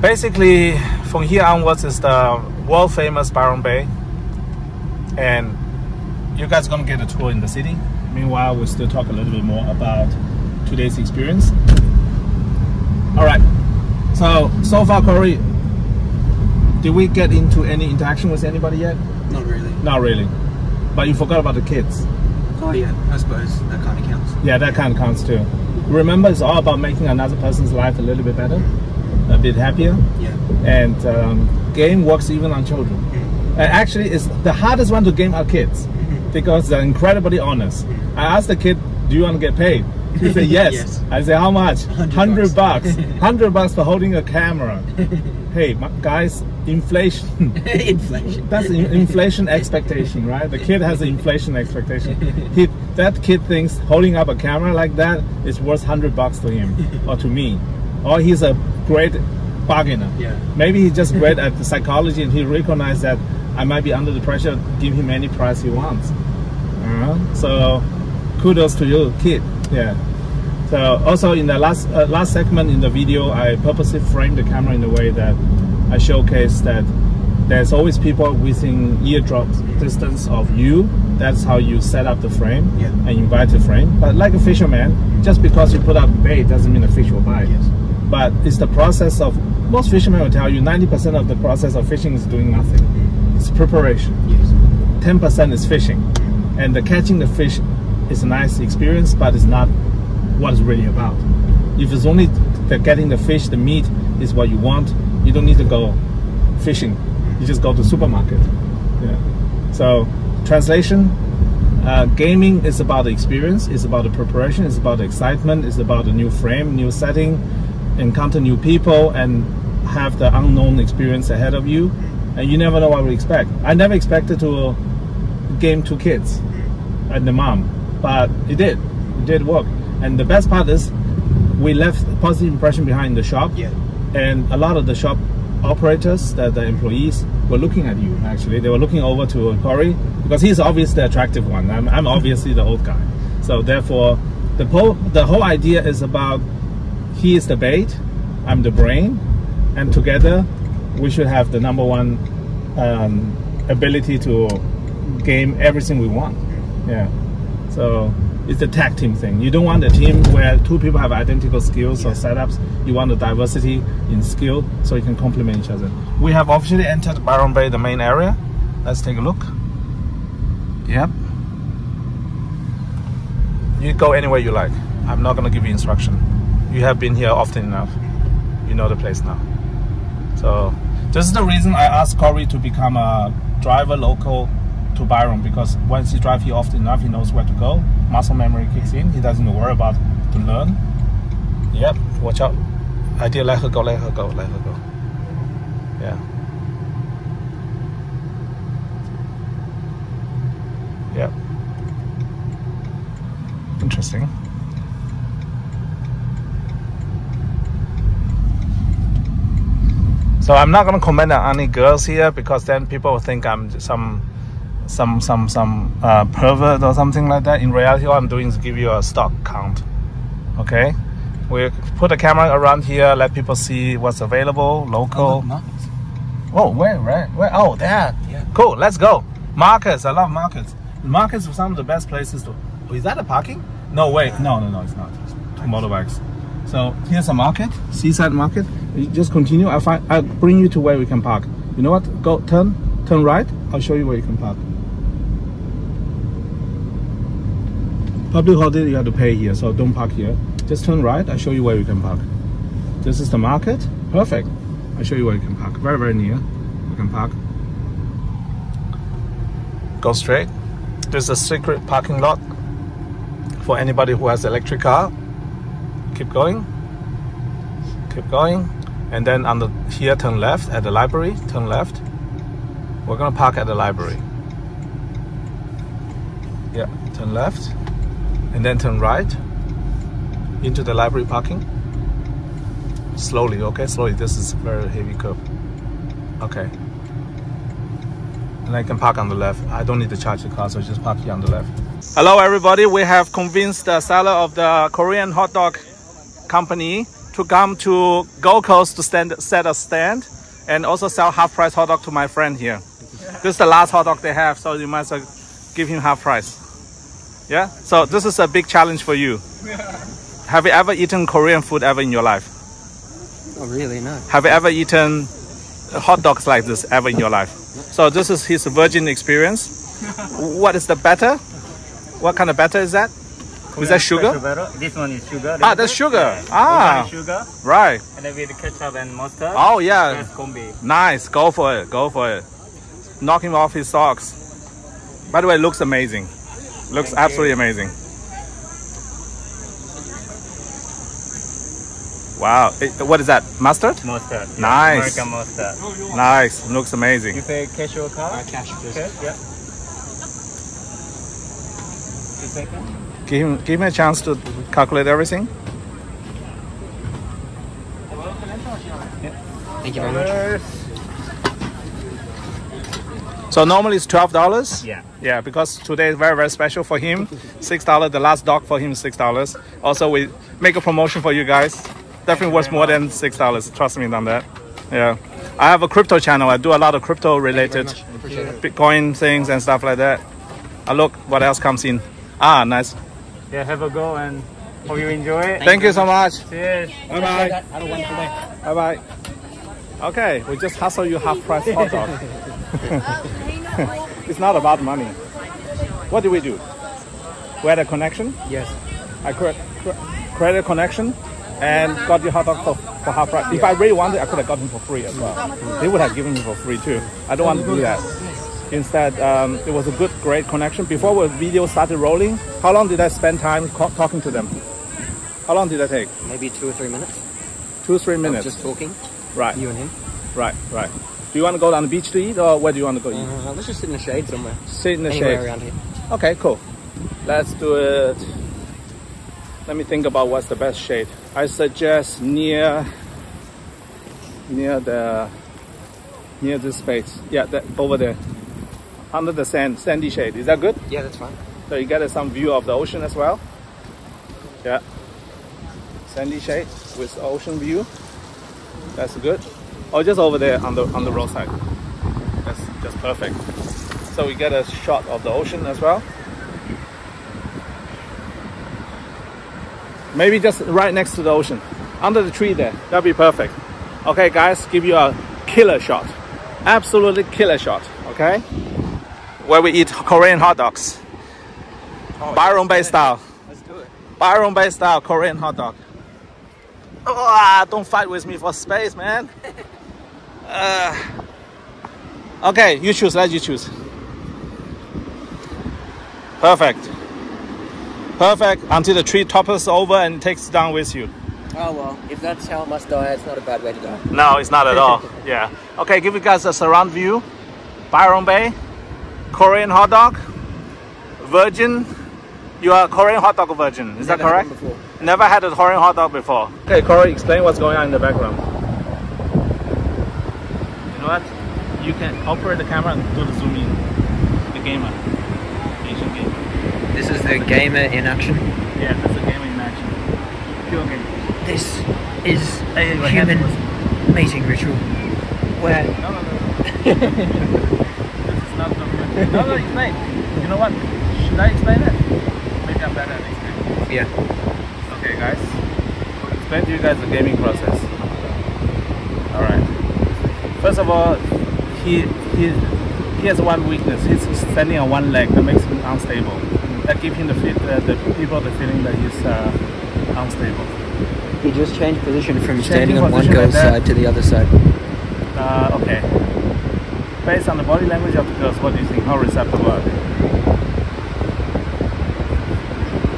Basically, from here onwards is the world famous Byron Bay. And you guys gonna get a tour in the city. Meanwhile, we'll still talk a little bit more about today's experience. All right. So so far, Corey, did we get into any interaction with anybody yet? Not really. Not really. But you forgot about the kids. Oh yeah, I suppose that kind of counts. Yeah, that kind of counts too. Remember, it's all about making another person's life a little bit better, a bit happier, Yeah. and um, game works even on children. Mm-hmm. And actually, it's the hardest one to game are kids mm-hmm. because they're incredibly honest. Mm-hmm. I asked the kid, "Do you want to get paid?" He said, [laughs] "Yes." Yes. I said, "How much?" 100 bucks. bucks. [laughs] Hundred bucks for holding a camera. [laughs] hey, my, guys, inflation. Inflation. That's the inflation expectation, right? The kid has the inflation expectation. He, that kid thinks holding up a camera like that is worth hundred bucks to him or to me, or he's a great bargainer. Yeah. Maybe he's just great at the psychology and he recognized that I might be under the pressure. To give him any price he wants. Uh-huh. So, kudos to you, kid. Yeah. So also in the last uh, last segment in the video, I purposely framed the camera in a way that I showcase that there's always people within eardrop distance of you. That's how you set up the frame Yeah. and invite the frame. But like a fisherman, just because you put up bait doesn't mean a fish will bite. Yes. But it's the process of most fishermen will tell you 90% of the process of fishing is doing nothing. It's preparation. Yes. 10% is fishing. And the catching the fish is a nice experience, but it's not what it's really about. If it's only the getting the fish, the meat is what you want, you don't need to go fishing. You just go to supermarket. Yeah. So translation, uh, gaming is about the experience, it's about the preparation, it's about the excitement, it's about the new frame, new setting, encounter new people, and have the unknown experience ahead of you. And you never know what to expect. I never expected to game two kids and the mom, but it did. It did work. And the best part is, we left a positive impression behind the shop. Yeah. And a lot of the shop operators, that the employees, were looking at you. Actually, they were looking over to Corey because he's obviously the attractive one. I'm, I'm obviously the old guy. So therefore, the po- the whole idea is about he is the bait, I'm the brain, and together we should have the number one um, ability to game everything we want. Yeah. So it's the tag team thing. You don't want a team where two people have identical skills or setups. You want the diversity in skill so you can complement each other. We have officially entered Byron Bay, the main area. Let's take a look. Yep. You go anywhere you like. I'm not gonna give you instruction. You have been here often enough. You know the place now. So this is the reason I asked Corey to become a driver local to Byron because once he drives here often enough, he knows where to go. Muscle memory kicks in. He doesn't worry about to learn. Yep, watch out. Idea let her go, let her go, let her go. Yeah. Yep. Interesting. So I'm not gonna comment on any girls here because then people will think I'm some some some some uh, pervert or something like that. In reality, all I'm doing is give you a stock count. Okay, we put a camera around here, let people see what's available, local. Oh, where, where, where? Oh, there. Yeah. Cool. Let's go. Markets. I love markets. Markets are some of the best places to. Oh, is that a parking? No, wait. No, no, no. It's not. It's two motorbikes. So here's a market, seaside market. You just continue. I find. I bring you to where we can park. You know what? Go turn, turn right. I'll show you where you can park. Public holiday, you have to pay here, so don't park here. Just turn right. I'll show you where you can park. This is the market. Perfect. I'll show you where you can park. Very, very near. You can park. Go straight. There's a secret parking lot for anybody who has electric car. Keep going. Keep going. And then on the here turn left at the library, turn left. We're gonna park at the library. Yeah, turn left and then turn right into the library parking. Slowly, okay? Slowly. This is very heavy curve. Okay. And I can park on the left. I don't need to charge the car, so just park here on the left. Hello, everybody. We have convinced the seller of the Korean hot dog company to come to Gold Coast to stand, set a stand and also sell half price hot dog to my friend here. This is the last hot dog they have, so you might as well give him half price. Yeah? So this is a big challenge for you. [laughs] Have you ever eaten Korean food ever in your life? Oh, really? No. Have you ever eaten hot dogs like this ever in your life? So this is his virgin experience. [laughs] What is the batter? What kind of batter is that? Is that sugar? Special. This one is sugar. Ah, that's sugar. Yeah. Ah. This sugar. Right. And then with ketchup and mustard. Oh yeah. Nice. Go for it. Go for it. Knock him off his socks. By the way, it looks amazing. Looks Thank absolutely you. amazing. Wow. Eh, What is that? Mustard? Mustard. yeah. Nice. American mustard. Nice. Looks amazing. You pay cash or card? cash, please. Cash, yeah. Two seconds. Give him, give him a chance to calculate everything. Thank you very much. So normally it's twelve dollars. Yeah. Yeah, because today is very very special for him. Six dollar. The last dog for him is six dollars. Also, we make a promotion for you guys. Definitely worth more than six dollars. Trust me on that. Yeah. I have a crypto channel. I do a lot of crypto related Appreciate it. Bitcoin things and stuff like that. Ah, look what else comes in. Ah, nice. Yeah, have a go and hope you enjoy it. Thank you so much. Cheers. Bye bye. Bye bye. Okay, we just hustle you half price hot dog. [laughs] [laughs] it's not about money. What do we do? We had a connection. Yes. I cre- cre- created a connection and got the hot dog for, for half price. If I really wanted, I could have gotten for free as well. They would have given me for free too. I don't want to do that. Instead, um, it was a good, great connection. Before the video started rolling, how long did I spend time talking to them? How long did that take? Maybe two or three minutes. Two, or three minutes. Just talking. right, You and him. right, right. Do you want to go down the beach to eat, or where do you want to go eat? Uh, let's just sit in the shade somewhere. Sit in the Anywhere shade. around here. Okay, cool. Let's do it. Let me think about what's the best shade. I suggest near near the near this space. Yeah, that over there. Under the sand, sandy shade. Is that good? Yeah, that's fine. So you get some view of the ocean as well. Yeah. Sandy shade with ocean view. That's good. Or just over there on the on the roadside. That's just perfect. So we get a shot of the ocean as well. Maybe just right next to the ocean. Under the tree there. That'd be perfect. Okay guys, give you a killer shot. Absolutely killer shot. Okay? Where we eat Korean hot dogs. Byron Bay style. Let's do it. Byron Bay style Korean hot dog. Ah, don't fight with me for space, man. [laughs] Uh, okay, you choose. Let you choose. Perfect. Perfect. Until the tree topples over and takes down with you. Oh well, if that's how it must die, it's not a bad way to die. No, it's not at all. [laughs] Yeah. Okay, give you guys a surround view. Byron Bay, Korean hot dog, virgin. You are Korean hot dog virgin. Is that Never had correct? one before. Never had a Korean hot dog before. Okay, Corey, explain what's going on in the background. You know what? You can operate the camera and do the zoom in. The gamer. Asian gamer. This is the gamer in action. Yeah, that's a gamer in action. Pure gamer. This is a Your human mating ritual where No, no, no. no. [laughs] this is not documentary. No, no, explain. You know what? Should I explain it? Maybe I'm better at explaining. yeah. Okay, guys. Explain to you guys the gaming process. All right. First of all, he he he has one weakness. He's standing on one leg. That makes him unstable. That gives him the feel, uh, the people the feeling that he's uh, unstable. He just changed position from Changing standing on one girl's side to the other side. Uh, okay. Based on the body language of the girls, what do you think? How receptive are they?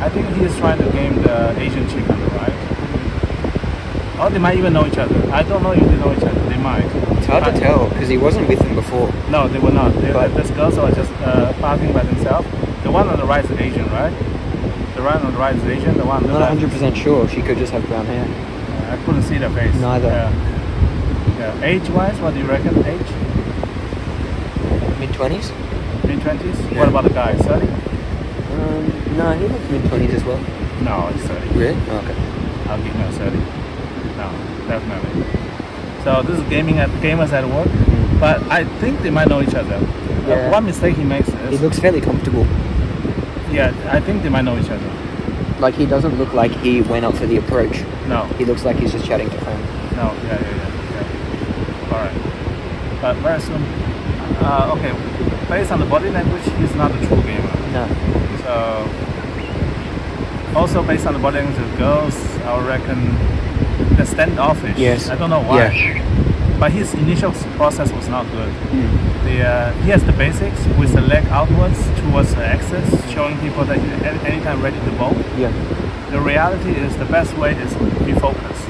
I think he is trying to game the Asian chick on the right. Or they might even know each other. I don't know if they know each other. They might. Hard to tell because he wasn't with them before. No, they were not. They, But- these girls are just uh, partying by themselves. The one on the right is Asian, right? The one on the right is Asian. The one on I'm the not 100% sure. She could just have brown hair. I couldn't see their face. Neither. Yeah. yeah. Age-wise, what do you reckon? Age? Mid 20s? Mid twenties. Yeah. What about the guy? Thirty? Um, no, he looks mid 20s as well. No, it's thirty. Really? Oh, okay. I'll give him a thirty. No, definitely. So this is gaming at gamers at work, but I think they might know each other. Uh, one mistake he makes He looks fairly comfortable. yeah, I think they might know each other. Like he doesn't look like he went up for the approach. No, He looks like he's just chatting to friends. no, yeah, yeah, yeah, yeah. All right, but very soon. Uh, okay, based on the body language, he's not a true gamer. No. So also based on the body language of girls, I would reckon the standoffish. Yes. I don't know why. Yeah. But his initial process was not good. Mm. The uh, he has the basics with the leg outwards towards the axis, showing people that he's any, anytime ready to bowl. Yeah. The reality is the best way is be focused.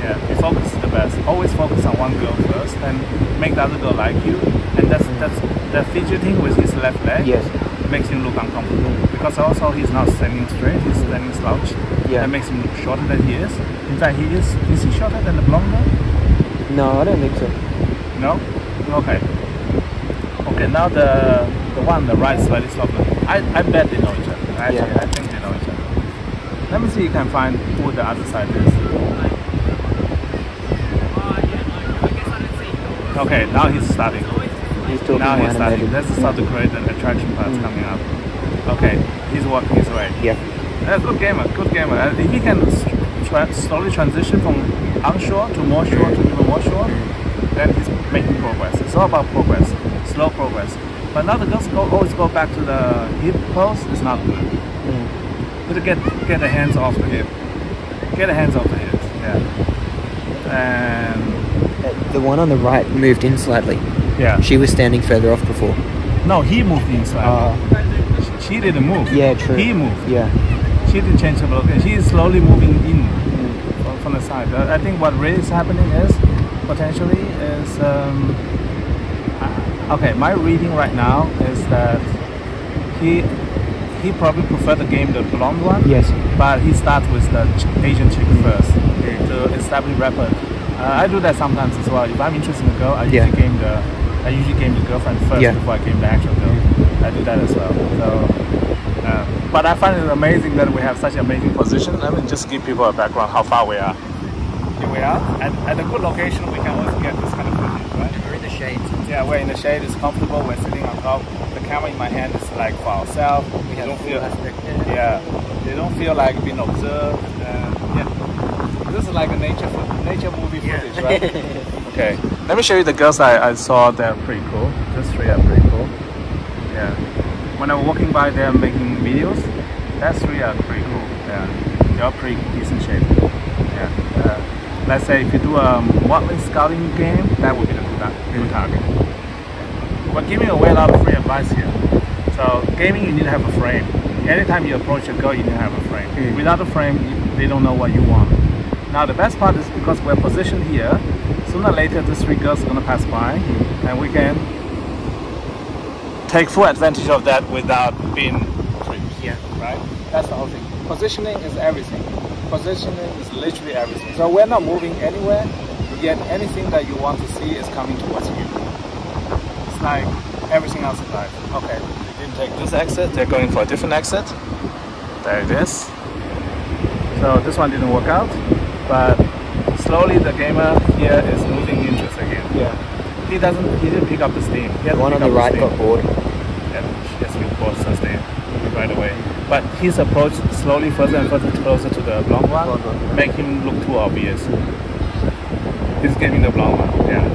Yeah, be focused is the best. Always focus on one girl first, and make the other girl like you. And that's that's the fidgeting with his left leg Yes. makes him look uncomfortable because also he's not standing straight, he's standing slouched. Yeah. That makes him look shorter than he is. In fact, he is. Is he shorter than the blonde girl? No, I don't think so. No. Okay. Okay. Now the the one on the right slightly softer. I I bet they know each other. Actually, Yeah. I think they know each other. Let me see if you can find who the other side is. Okay, now he's starting. He's talking Now he's starting. Let's start to create an attraction parts Mm. coming up. Okay, he's walking his way. Yeah. Yeah, good gamer, good gamer. And if he can tra- slowly transition from onshore to more shore to even more shore, then he's making progress. It's all about progress, slow progress. But now the girls go, always go back to the hip pose. It's not good. Mm. But to get get the hands off the hip, get the hands off the hips. Yeah. And Uh, The one on the right moved in slightly. yeah, She was standing further off before. no, he moved inside. Uh, she didn't move. yeah, true. He moved. Yeah. She didn't change her location. She is slowly moving in from, the side. Uh, I think what really is happening is potentially is um, uh, okay. My reading right now is that he he probably prefer the game the blonde one. Yes. But he starts with the Asian chick first to establish rapport. Uh, I do that sometimes as well. If I'm interested in a girl, I Yeah. usually game the I usually game the girlfriend first Yeah. before I game the actual girl. I do that as well. So, but I find it amazing that we have such amazing position. Let me just give people a background how far we are. Here we are at, at a good location. We can also get this kind of footage, right? We're in the shades. Yeah, we're in the shade. It's comfortable. We're sitting on top. The camera in my hand is like for ourselves. We have don't feel. aspect. Yeah, they don't feel like being observed. And yeah, this is like a nature nature movie footage, right? [laughs] okay, let me show you the girls I, I saw. They're pretty cool. These three are pretty cool. Yeah, when I'm walking by them making videos, that three are pretty cool. Yeah, they're pretty decent shape. Yeah. Uh, let's say if you do a modeling scouting game, that would be the good, tar- good target. We're giving away a lot of free advice here. So gaming, you need to have a frame. Anytime you approach a girl, you need to have a frame. Mm. Without a frame, they don't know what you want. Now the best part is because we're positioned here, sooner or later these three girls are gonna pass by, and we can take full advantage of that without being. Right? That's the whole thing. Positioning is everything. Positioning is literally everything. So we're not moving anywhere, yet anything that you want to see is coming towards you. It's like everything else in life. Okay, they didn't take this exit, they're going for a different exit. There it is. So this one didn't work out, but slowly the gamer here is moving into interest again. Yeah. He doesn't, he didn't pick up the steam. He The hasn't one on picked the up right steam. got bored. Yeah, yes, we both sustain right away. But his approach slowly further and further closer to the blonde one, make him look too obvious. He's giving the blonde one, yeah.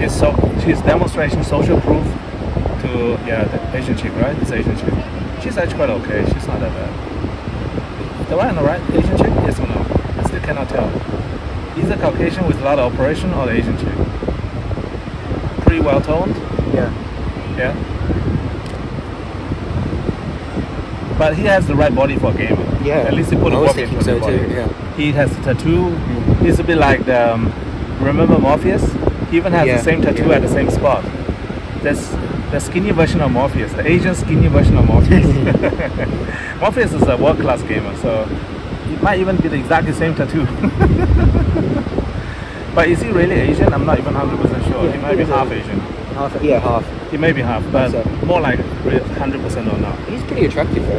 His so his demonstration social proof to yeah the Asian chick, right? It's Asian chick. She's actually quite okay. She's not that bad. The one on the right, Asian chick, yes or no? I still cannot tell. Either Caucasian with a lot of operation or the Asian chick. Pretty well toned. Yeah. Yeah. But he has the right body for a gamer. Yeah. At least he put I a work into so body. too. Yeah. He has a tattoo. Mm. He's a bit like the, um, remember Morpheus? He even has Yeah, the same tattoo yeah. at the same spot. That's the skinny version of Morpheus, the Asian skinny version of Morpheus. [laughs] [laughs] Morpheus is a world class gamer, so it might even be the exactly same tattoo. [laughs] but is he really Asian? I'm not even 100% sure. Yeah, he might be half a- Asian. Half, yeah, half. He may be half, but so. more like 100% or not. He's pretty attractive though.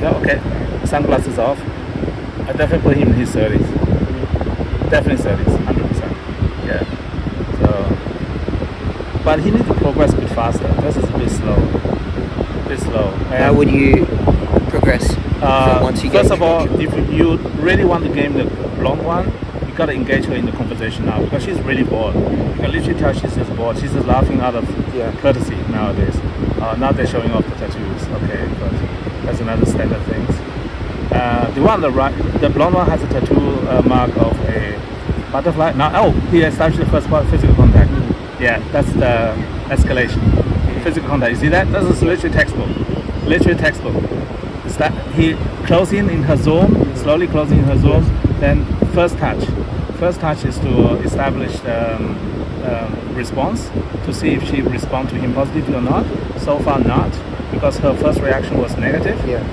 Yeah, okay. Sunglasses off. I definitely put him in his 30s. Definitely 30s, 100%. Yeah. So, but he needs to progress a bit faster. This is a bit slow. A bit slow. How would you progress uh, once you get first of all, if you really want to game the blonde one, you gotta engage her in the conversation now because she's really bored. You can literally tell she's just bored. She's just laughing out of Yeah. courtesy nowadays. Uh, now they're showing off the tattoos, okay, but that's another standard thing. Uh, the one on the right, the blonde one has a tattoo uh, mark of a butterfly. Now, oh, he established the first part, physical contact. Yeah, that's the escalation. Physical contact. You see that? This is literally textbook. Literally textbook. That he closing in her zone, slowly closing in her zone. Then first touch. First touch is to establish um, um, response to see if she respond to him positively or not. So far, not because her first reaction was negative Yeah.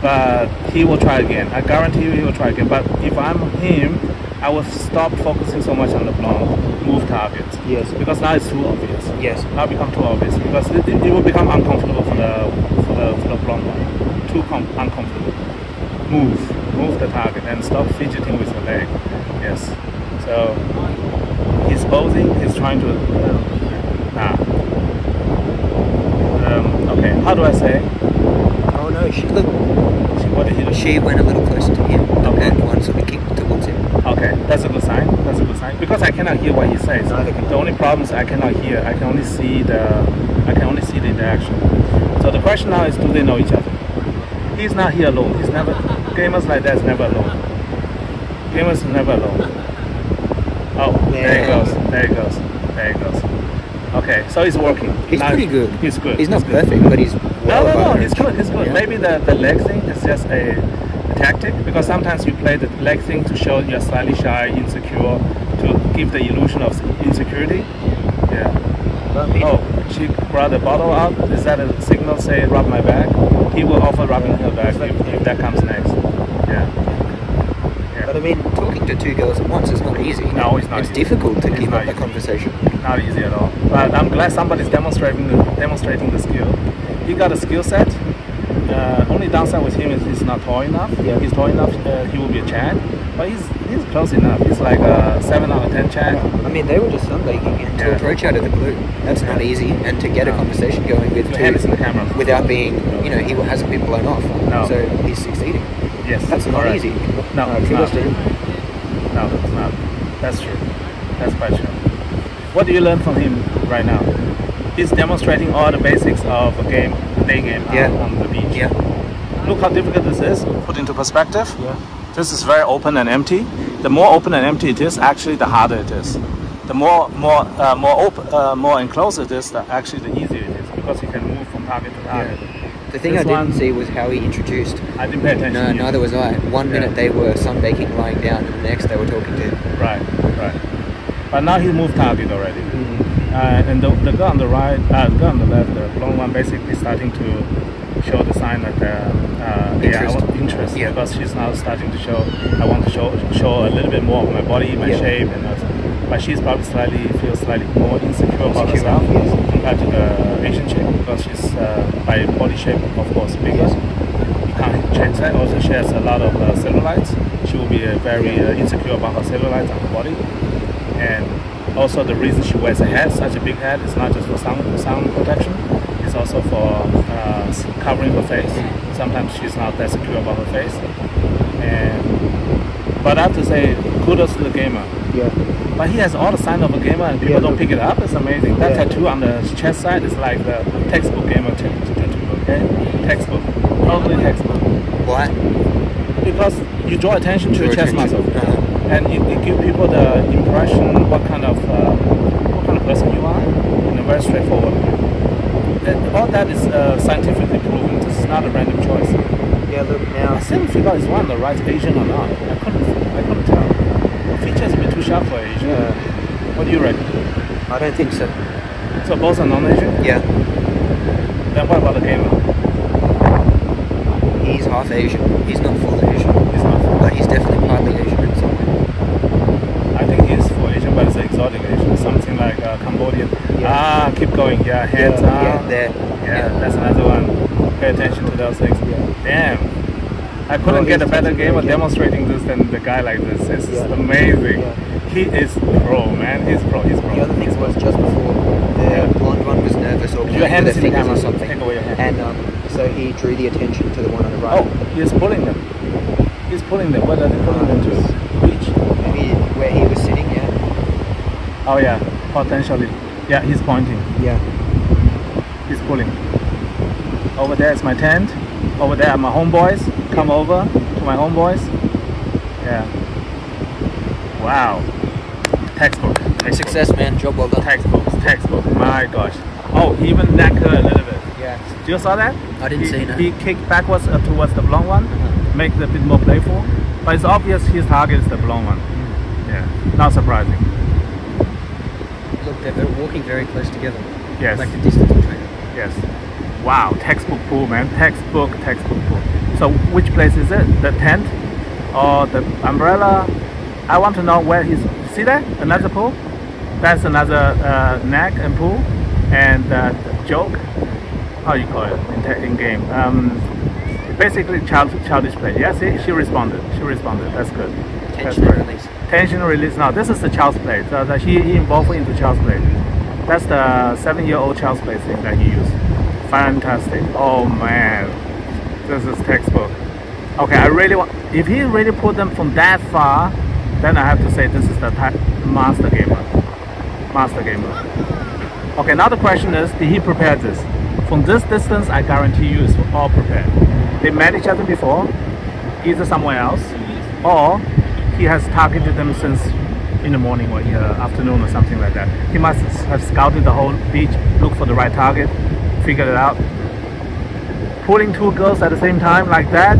but he will try again. I guarantee you he will try again. But if I'm him, I will stop focusing so much on the blonde, move target. Yes. Because now it's too obvious. Yes. Now become too obvious because it, it, it will become uncomfortable for the for the for the blonde one. Too com- uncomfortable. Move, move the target and stop fidgeting with your leg. Yes. So he's posing. He's trying to. Uh, nah. Um, okay. How do I say? Oh no, she look. What did he do? She went a little closer to him Okay. and one sort of kicked towards him. Okay, that's a good sign. That's a good sign because I cannot hear what he says. I. The only problem is I cannot hear. I can only see the. I can only see the interaction. So the question now is, do they know each other? He's not here alone. He's never. Gamers like that is never alone. Gamers is never alone. Oh, there he Yeah. goes. There he goes. There he goes. Okay, so he's working. He's Now- pretty good. He's good. He's not good. perfect, but he's well no, no. above He's good. He's good. Yeah. Maybe the, the leg thing is just a, a tactic because sometimes you play the leg thing to show you're slightly shy, insecure, to give the illusion of insecurity. Yeah. Well, Oh, she brought the bottle out. Is that a signal? Say, rub my back. He will offer rubbing her back if, if that comes next. Yeah. But I Yeah. mean, talking to two girls at once is not easy. No, it's not It's easy. difficult to It's keep up the conversation. Not easy at all. But I'm glad somebody's demonstrating the, demonstrating the skill. He got a skill set. Uh, only downside with him is he's not tall enough. Yeah. He's tall enough. Uh, he will be a Chad, but he's he's close enough. He's like a seven out of ten Chad. I mean, they were just sunbaking and to Yeah. approach out of the blue. That's not easy. And to get a conversation going with two in the camera. without being, you know, he hasn't been blown off. No. So he's succeeding. Yes, That's not correct. easy. No, Uh, it's kudos not. to him. No, it's not. That's true. That's quite true. What do you learn from him right now? He's demonstrating all the basics of a game, a day game Yeah. on the beach. Yeah. Look how difficult this is. Put into perspective. Yeah. This is very open and empty. The more open and empty it is, actually, the harder it is. The more more uh, more open, uh, more enclosed it is, the, actually, the easier it is because you can move from target to target. The thing This I didn't one- see was how he introduced. I didn't pay attention. No, to neither was I. One Yeah. minute they were sunbaking lying down, and the next they were talking to him. Right, right. But now he's moved target already. Uh, and the, the girl on the right, uh, the girl on the left, the blonde one, basically starting to show the sign that uh, uh, yeah, I Interest. want interest Yeah. because she's now starting to show. I want to show show a little bit more of my body, my Yeah. shape, and but she's probably slightly feels slightly more insecure about Insecure, herself yes. compared to the Asian chick because she's uh, by body shape, of course, bigger. You can't change that. Also, she has a lot of uh, cellulites. She will be uh, very uh, insecure about her cellulites on her body and also the reason she wears a hat, such a big hat, is not just for sun, sun protection, it's also for uh, covering her face. Sometimes she's not that secure about her face. And but I have to say, kudos to the gamer. Yeah. But he has all the sign of a gamer, and people Yeah, don't pick it up. It's amazing. That Yeah. tattoo on the chest side is like the textbook gamer t- t- tattoo. Okay, textbook, totally textbook. Why? Because you draw attention to Draw your chest attention. muscle, Uh-huh. and you, you give people the impression what kind of uh, what kind of person you are in a very straightforward way. That, all that is uh, scientifically proven. This is not a random choice. Yeah, look I now. still out is one the right Asian or not. I couldn't I couldn't tell. The features a bit too sharp for Asian. Yeah. What do you reckon? I don't think so. So both are non-Asian. Yeah, Then what about the gamer? he's half Asian. He's not full Asian, He's not. full. but he's definitely partly Asian inside. I think he's full Asian, but it's an exotic Asian, something like uh, Cambodian. Yeah. Ah, keep going. Yeah, hands yeah, up. yeah, there. Yeah, that's another one. Pay attention to those things. Damn. I couldn't Well, get a better gamer good. demonstrating this than the guy like this. It's Yeah. amazing. Yeah. He is pro, man. He's pro. He's pro. The other thing was just before the Yeah. blonde one was nervous or Your hand with is their in the fingers or something, Take away your hand. and um, so he drew the attention to the one on the right. Oh, he's pulling them. He's pulling them. Where are they pulling them to? Which? Maybe where he was sitting. Yeah, Oh yeah, potentially. Yeah, he's pointing. yeah. He's pulling. Over there is my tent. Over there are my homeboys. Come over to my homeboys. Yeah. Wow. Textbook. Textbook. Success, man. Job well done. Textbooks. Textbook. My gosh. Oh, he even necked her a little bit. Yeah. Do you saw that? I didn't he, see that. He kicked backwards uh, towards the blonde one, Uh-huh. make it a bit more playful. But it's obvious his target is the blonde one. Mm. Yeah. Not surprising. Look, they're walking very close together. Yes. Like the distance between. Yes. Wow, textbook pool, man. Textbook, textbook pool. So which place is it? The tent or the umbrella? I want to know where he's. See that? Another pool? That's another uh, neck and pool. And uh, joke. How you call it in, in game? Um, basically, child childish play. Yeah, see, she responded. She responded. That's good. That's Tension great. release. Tension release. Now this is the child's play. So that he, he involved into child's play. That's the seven-year-old child's play thing that he used. Fantastic. Oh man, this is textbook. Okay, I really want. If he really put them from that far, then I have to say this is the master gamer. Master gamer. Okay, now the question is, did he prepare this? From this distance, I guarantee you it's all prepared. They met each other before, either somewhere else, or he has targeted them since in the morning or afternoon or something like that. He must have scouted the whole beach, looked for the right target, figured it out. Pulling two girls at the same time like that,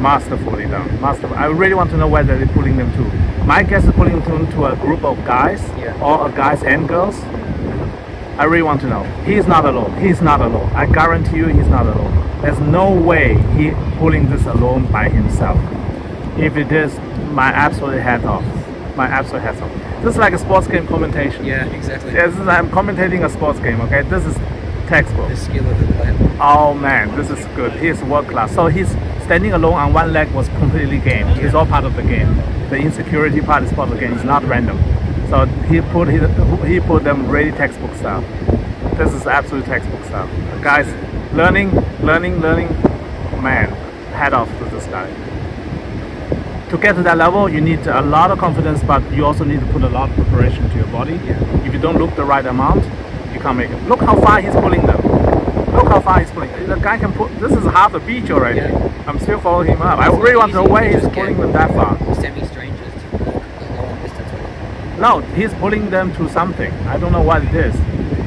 masterfully done. Masterful. I really want to know whether they're pulling them to. My guess is pulling them to a group of guys Yeah. or a guys and girls. I really want to know. He's not alone. He's not alone. I guarantee you he's not alone. There's no way he pulling this alone by himself. If it is, my absolute hat off. My absolute hat off. This is like a sports game commentation. Yeah, exactly. This is, I'm commentating a sports game, okay? This is textbook. The skill of the player. Oh man, this is good. He's world class. So he's standing alone on one leg was completely game. It's all part of the game. The insecurity part is part of the game. It's not random. So he put his, he put them really textbook style. This is absolute textbook style. Guys, learning, learning, learning. Man, head off to this guy. To get to that level, you need a lot of confidence, but you also need to put a lot of preparation to your body. If you don't look the right amount, you can't make it. Look how far he's pulling them. Look how far he's pulling. The guy can put. This is half the beach already. Yeah. I'm still following him up. I really want to know where he's pulling them that far. Semi-strangers to long distance. No, he's pulling them to something. I don't know what it is.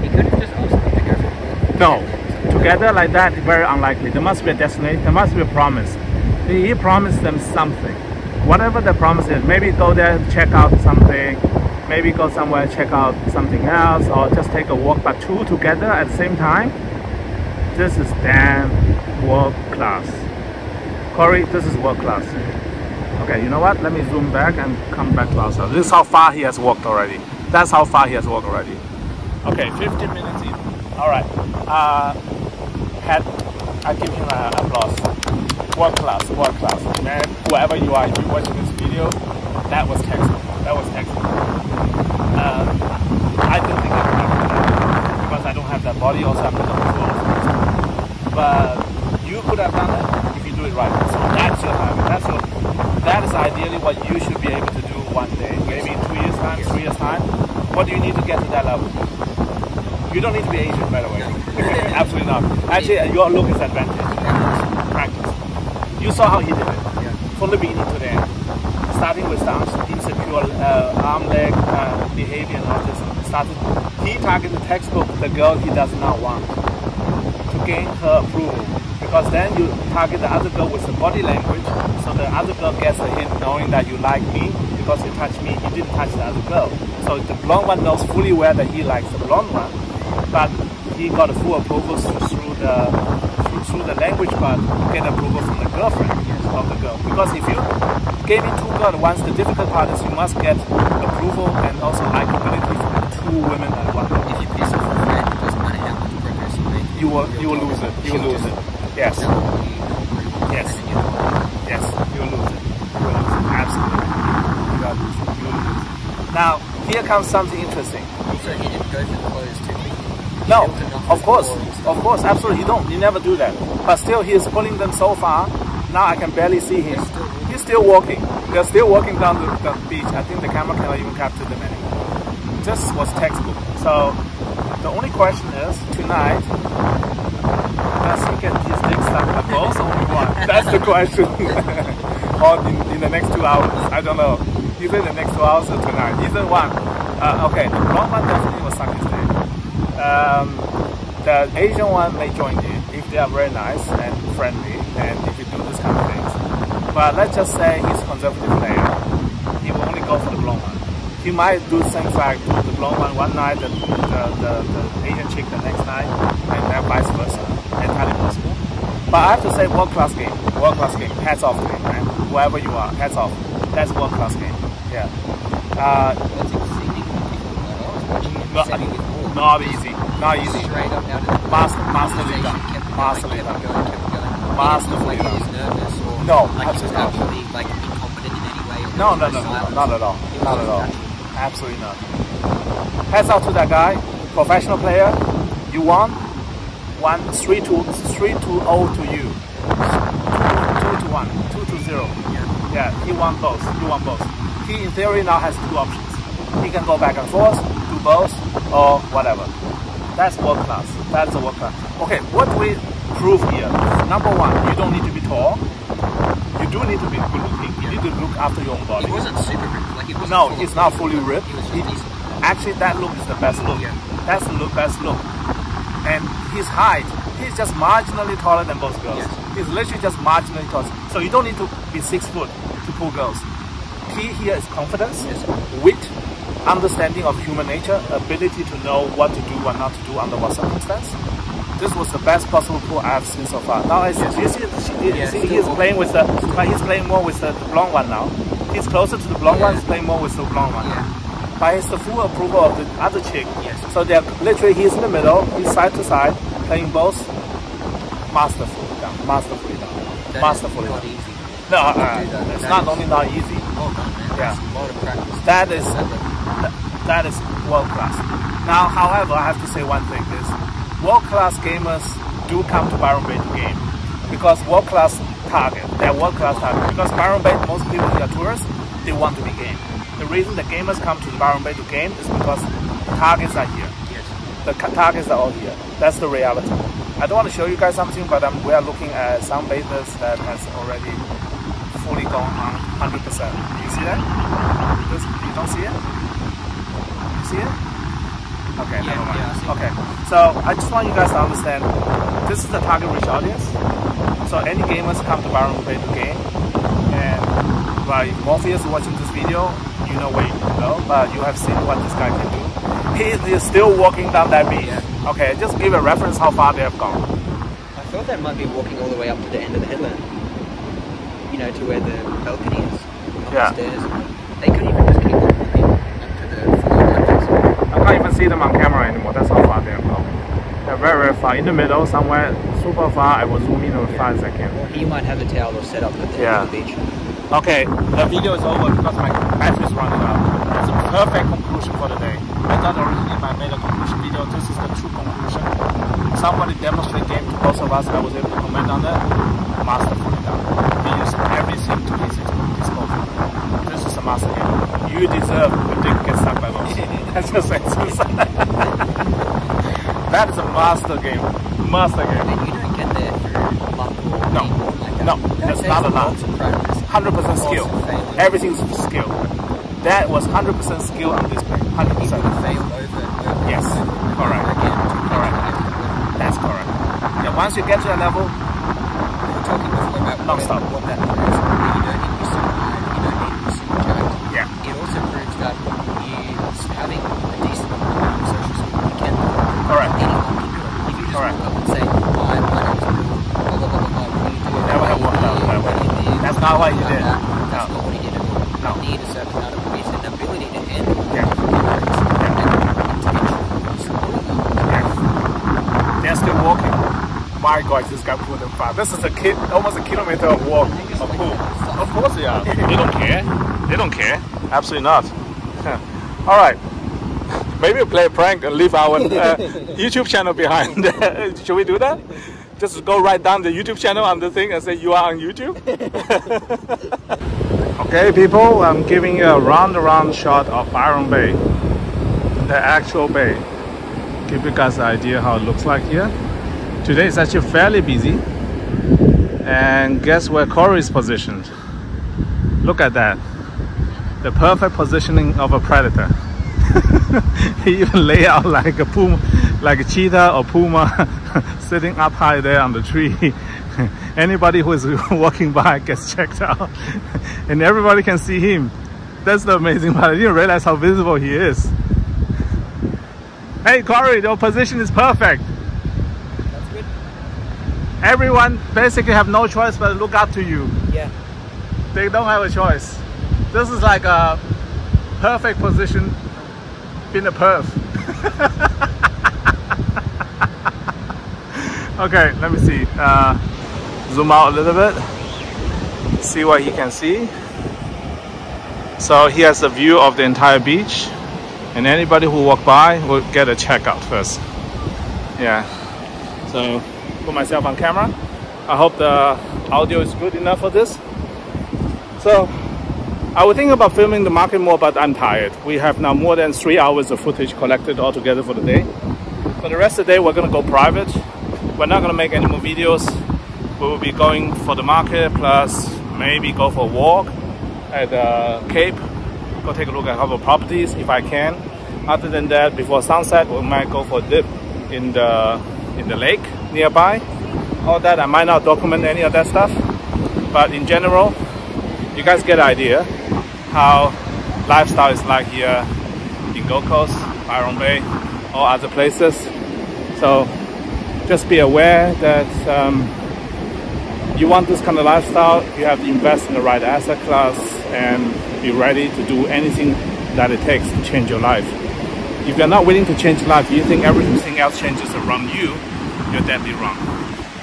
He could have just asked them to go for a walk. No, together like that, very unlikely. There must be a destination. There must be a promise. He, he promised them something. Whatever the promise is, maybe go there and check out something. Maybe go somewhere check out something else, or just take a walk. But two together at the same time, this is damn world class. Corey, this is world class. Okay, you know what? Let me zoom back and come back closer. This is how far he has walked already. That's how far he has walked already. Okay, 15 minutes in. All right. Uh, had I give him an applause. World class, world class. Man, whoever you are, if you're watching this video, that was textbook. That was excellent. Um, I don't think I can do that because I don't have that body. Also, I'm not. But you could have done it if you do it right. So that's your time. That's your. That is ideally what you should be able to do one day. Maybe in two years time, three years time. What do you need to get to that level? You don't need to be Asian, by the way. [laughs] Absolutely not. Actually, your look is advantage. Practice. You saw how he did it. From the beginning to the end. Starting with the insecure uh, arm leg uh, behavior and all this. Started. He targeted the textbook the girl he does not want to gain her approval. Because then you target the other girl with the body language, so the other girl gets a hint knowing that you like me because you touched me, you didn't touch the other girl. So the blonde one knows fully well that he likes the blonde one, but he got a full approval through the through the language part to get approval from the girlfriend of the girl. Because if you gave in to girls once, the difficult part is you must get approval and also likability from two women at once. If you off a friend, it doesn't matter how much progress you make. You will you will lose it. You will lose it. Yes. You you Yes. Yes, you'll lose it. You will lose it. Absolutely. You got it. You will lose it. Now, here comes something interesting. Also, he didn't go for the clothes too quickly. No, of course, of course, absolutely. You don't. You never do that. But still, he is pulling them so far. Now I can barely see him. He's still walking. They're still walking down the, the beach. I think the camera cannot even capture them anymore. This was textbook. So the only question is tonight. Does he get his dick both or what? That's the question. [laughs] or in, in the next two hours. I don't know. Either in the next two hours or tonight. Either one. Uh, okay, the blonde one definitely will suck his dick. Um, the Asian one may join in if they are very nice and friendly and if you do this kind of things. But let's just say he's a conservative player. He will only go for the blonde one. He might do things like do the blonde one one night, the, the, the, the Asian chick the next night, and then vice versa. Entirely possible. But I have to say, world class game. World class game. Hats off to him, man. Whoever you are, hats off. That's world class game. Yeah. Uh, That's exceedingly difficult. Like, I was watching him not, semi with all. not easy. Not easy. Straight up out of the Master, masterly done. Masterly done. going, kept going. Masterfully He didn't look like he done. Was nervous or No, like absolutely not. actually like incompetent in any way. No, no, no, no, not at all. Not at all. Absolutely not. Hats out to that guy, professional player. You won. One three to three to oh to you. Two to one. Two to zero. Yeah, he won both. He won both. He in theory now has two options. He can go back and forth, do both, or whatever. That's world class. That's a world class. Okay, what we prove here? Number one, you don't need to be tall. You do need to be good looking. You need to look after your own body. He wasn't super ripped. Like, he wasn't No, he's not fully ripped. He was just Actually, that look is the best look. Yeah. That's the look, best look. And his height, he's just marginally taller than both girls. Yes. He's literally just marginally taller. So you don't need to be six foot to pull girls. Key here is confidence, Yes. wit, understanding of human nature, ability to know what to do and not to do under what circumstance. This was the best possible pull I have seen so far. Now I see, you see, Yeah, see he's walking. playing with the, but he's playing more with the, the blonde one now. He's closer to the blonde one. He's playing more with the blonde one. Yeah. But it's the full approval of the other chick. Yes. So they're literally he's in the middle, he's side to side, playing both masterfully done. Masterfully done. That masterfully not done. easy. No, uh, that. it's That not only not easy. Done, man. Yeah. That's a lot of practice. That is That level. that, that is world class. Now, however, I have to say one thing: is world class gamers do come to Byron Bay to game because world class target, they're world class target. Because Byron Bay, most people who are tourists, they want to be game. The reason the gamers come to Byron Bay to game is because targets are here. Yes. The targets are all here. That's the reality. I don't want to show you guys something, but um, we are looking at some bathers that has already fully gone on 100%. Do You see that? You don't see it? You see it? Okay, Yeah, never mind. yeah, okay, so I just want you guys to understand this is the target rich audience. So any gamers come to Byron play the game, and by Morpheus watching this video, you know where you can go, but you have seen what this guy can do. He is still walking down that beach. Okay, just give a reference how far they have gone. I thought they might be walking all the way up to the end of the headland. You know, to where the balcony is. Yeah. the. They could even just keep on walking up to the floor like this. I can't even see them on camera anymore. That's how far they have gone. They're very, very far. In the middle, somewhere super far. I will zoom in as far as I can. He might have a towel or set up at the Yeah. the beach. Okay, the video is over because my battery is running out. It's a perfect conclusion for the day. I thought originally I made a conclusion video. This is the true conclusion. Somebody demonstrated game to both of us. I was able to comment on that. Masterfully done. He used everything to his disposal. This is a master game. You deserve dick get stuck by both. [laughs] That's just it. that is a master game. Master game. And you don't get there through luck or No. like that. No, uh, That that's not allowed. practice. 100% skill. Everything's skill. That was 100% skill on this People 100%. fail over over. Yes, correct, Again, correct. to that level. That's correct. Yeah. once you get to that level, were talking before about Non what, stop. what that proves. You don't need to be super high. You don't need to be super jacked. yeah, It also proves that you have not what he did. That's No. not what he did. No. You need a certain amount of grit and ability to handle Yeah. They're still walking. My God, this guy pulled them fast. This is a kid, almost a kilometer of walk of pull. Of course they are. They don't care. They don't care. Absolutely not. [laughs] All right. Maybe we'll play a prank and leave our uh, [laughs] YouTube channel behind. [laughs] Should we do that? Just go right down the YouTube channel on the thing and say you are on YouTube. [laughs] okay, people, I'm giving you a round-around shot of Byron Bay, the actual bay. Give you guys an idea how it looks like here. Today is actually fairly busy. And guess where Corey is positioned? Look at that. The perfect positioning of a predator. [laughs] he even lay out like a puma, like a cheetah or puma [laughs] [laughs] sitting up high there on the tree. [laughs] Anybody who is [laughs] walking by gets checked out and everybody can see him. That's the amazing part. I didn't realize how visible he is. Hey Corey, your position is perfect. That's good. Everyone basically have no choice but look up to you. Yeah. They don't have a choice. This is like a perfect position in a perf. Okay, let me see. Uh, zoom out a little bit. See what he can see. So he has a view of the entire beach and anybody who walk by will get a checkout first. Yeah. So put myself on camera. I hope the audio is good enough for this. So I was thinking about filming the market more, but I'm tired. We have now more than three hours of footage collected altogether for the day. For the rest of the day, we're gonna go private. We're not gonna make any more videos. We will be going for the market, plus maybe go for a walk at the Cape. Go take a look at a couple properties if I can. Other than that, before sunset, we might go for a dip in the in the lake nearby. All that I might not document any of that stuff, but in general, you guys get an idea how lifestyle is like here in Gold Coast, Byron Bay, or other places. So just be aware that um, you want this kind of lifestyle, you have to invest in the right asset class and be ready to do anything that it takes to change your life. If you're not willing to change life, you think everything else changes around you, you're deadly wrong.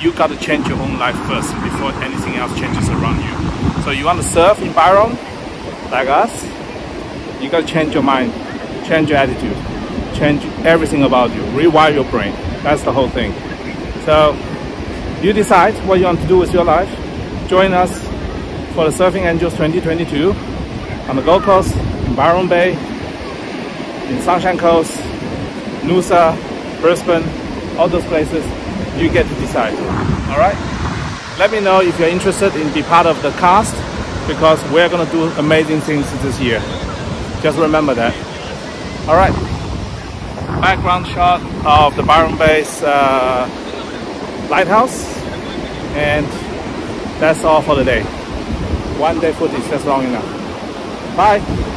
You got to change your own life first before anything else changes around you. So you want to surf in Byron, like us, you got to change your mind, change your attitude, change everything about you, rewire your brain. That's the whole thing. So you decide what you want to do with your life. Join us for the Surfing Angels 2022 on the Gold Coast, in Byron Bay, in Sunshine Coast, Noosa, Brisbane, all those places. You get to decide. All right. Let me know if you're interested in be part of the cast because we're gonna do amazing things this year. Just remember that. All right. Background shot of the Byron Bay's uh, lighthouse, and that's all for the day. One day footage, that's long enough. Bye.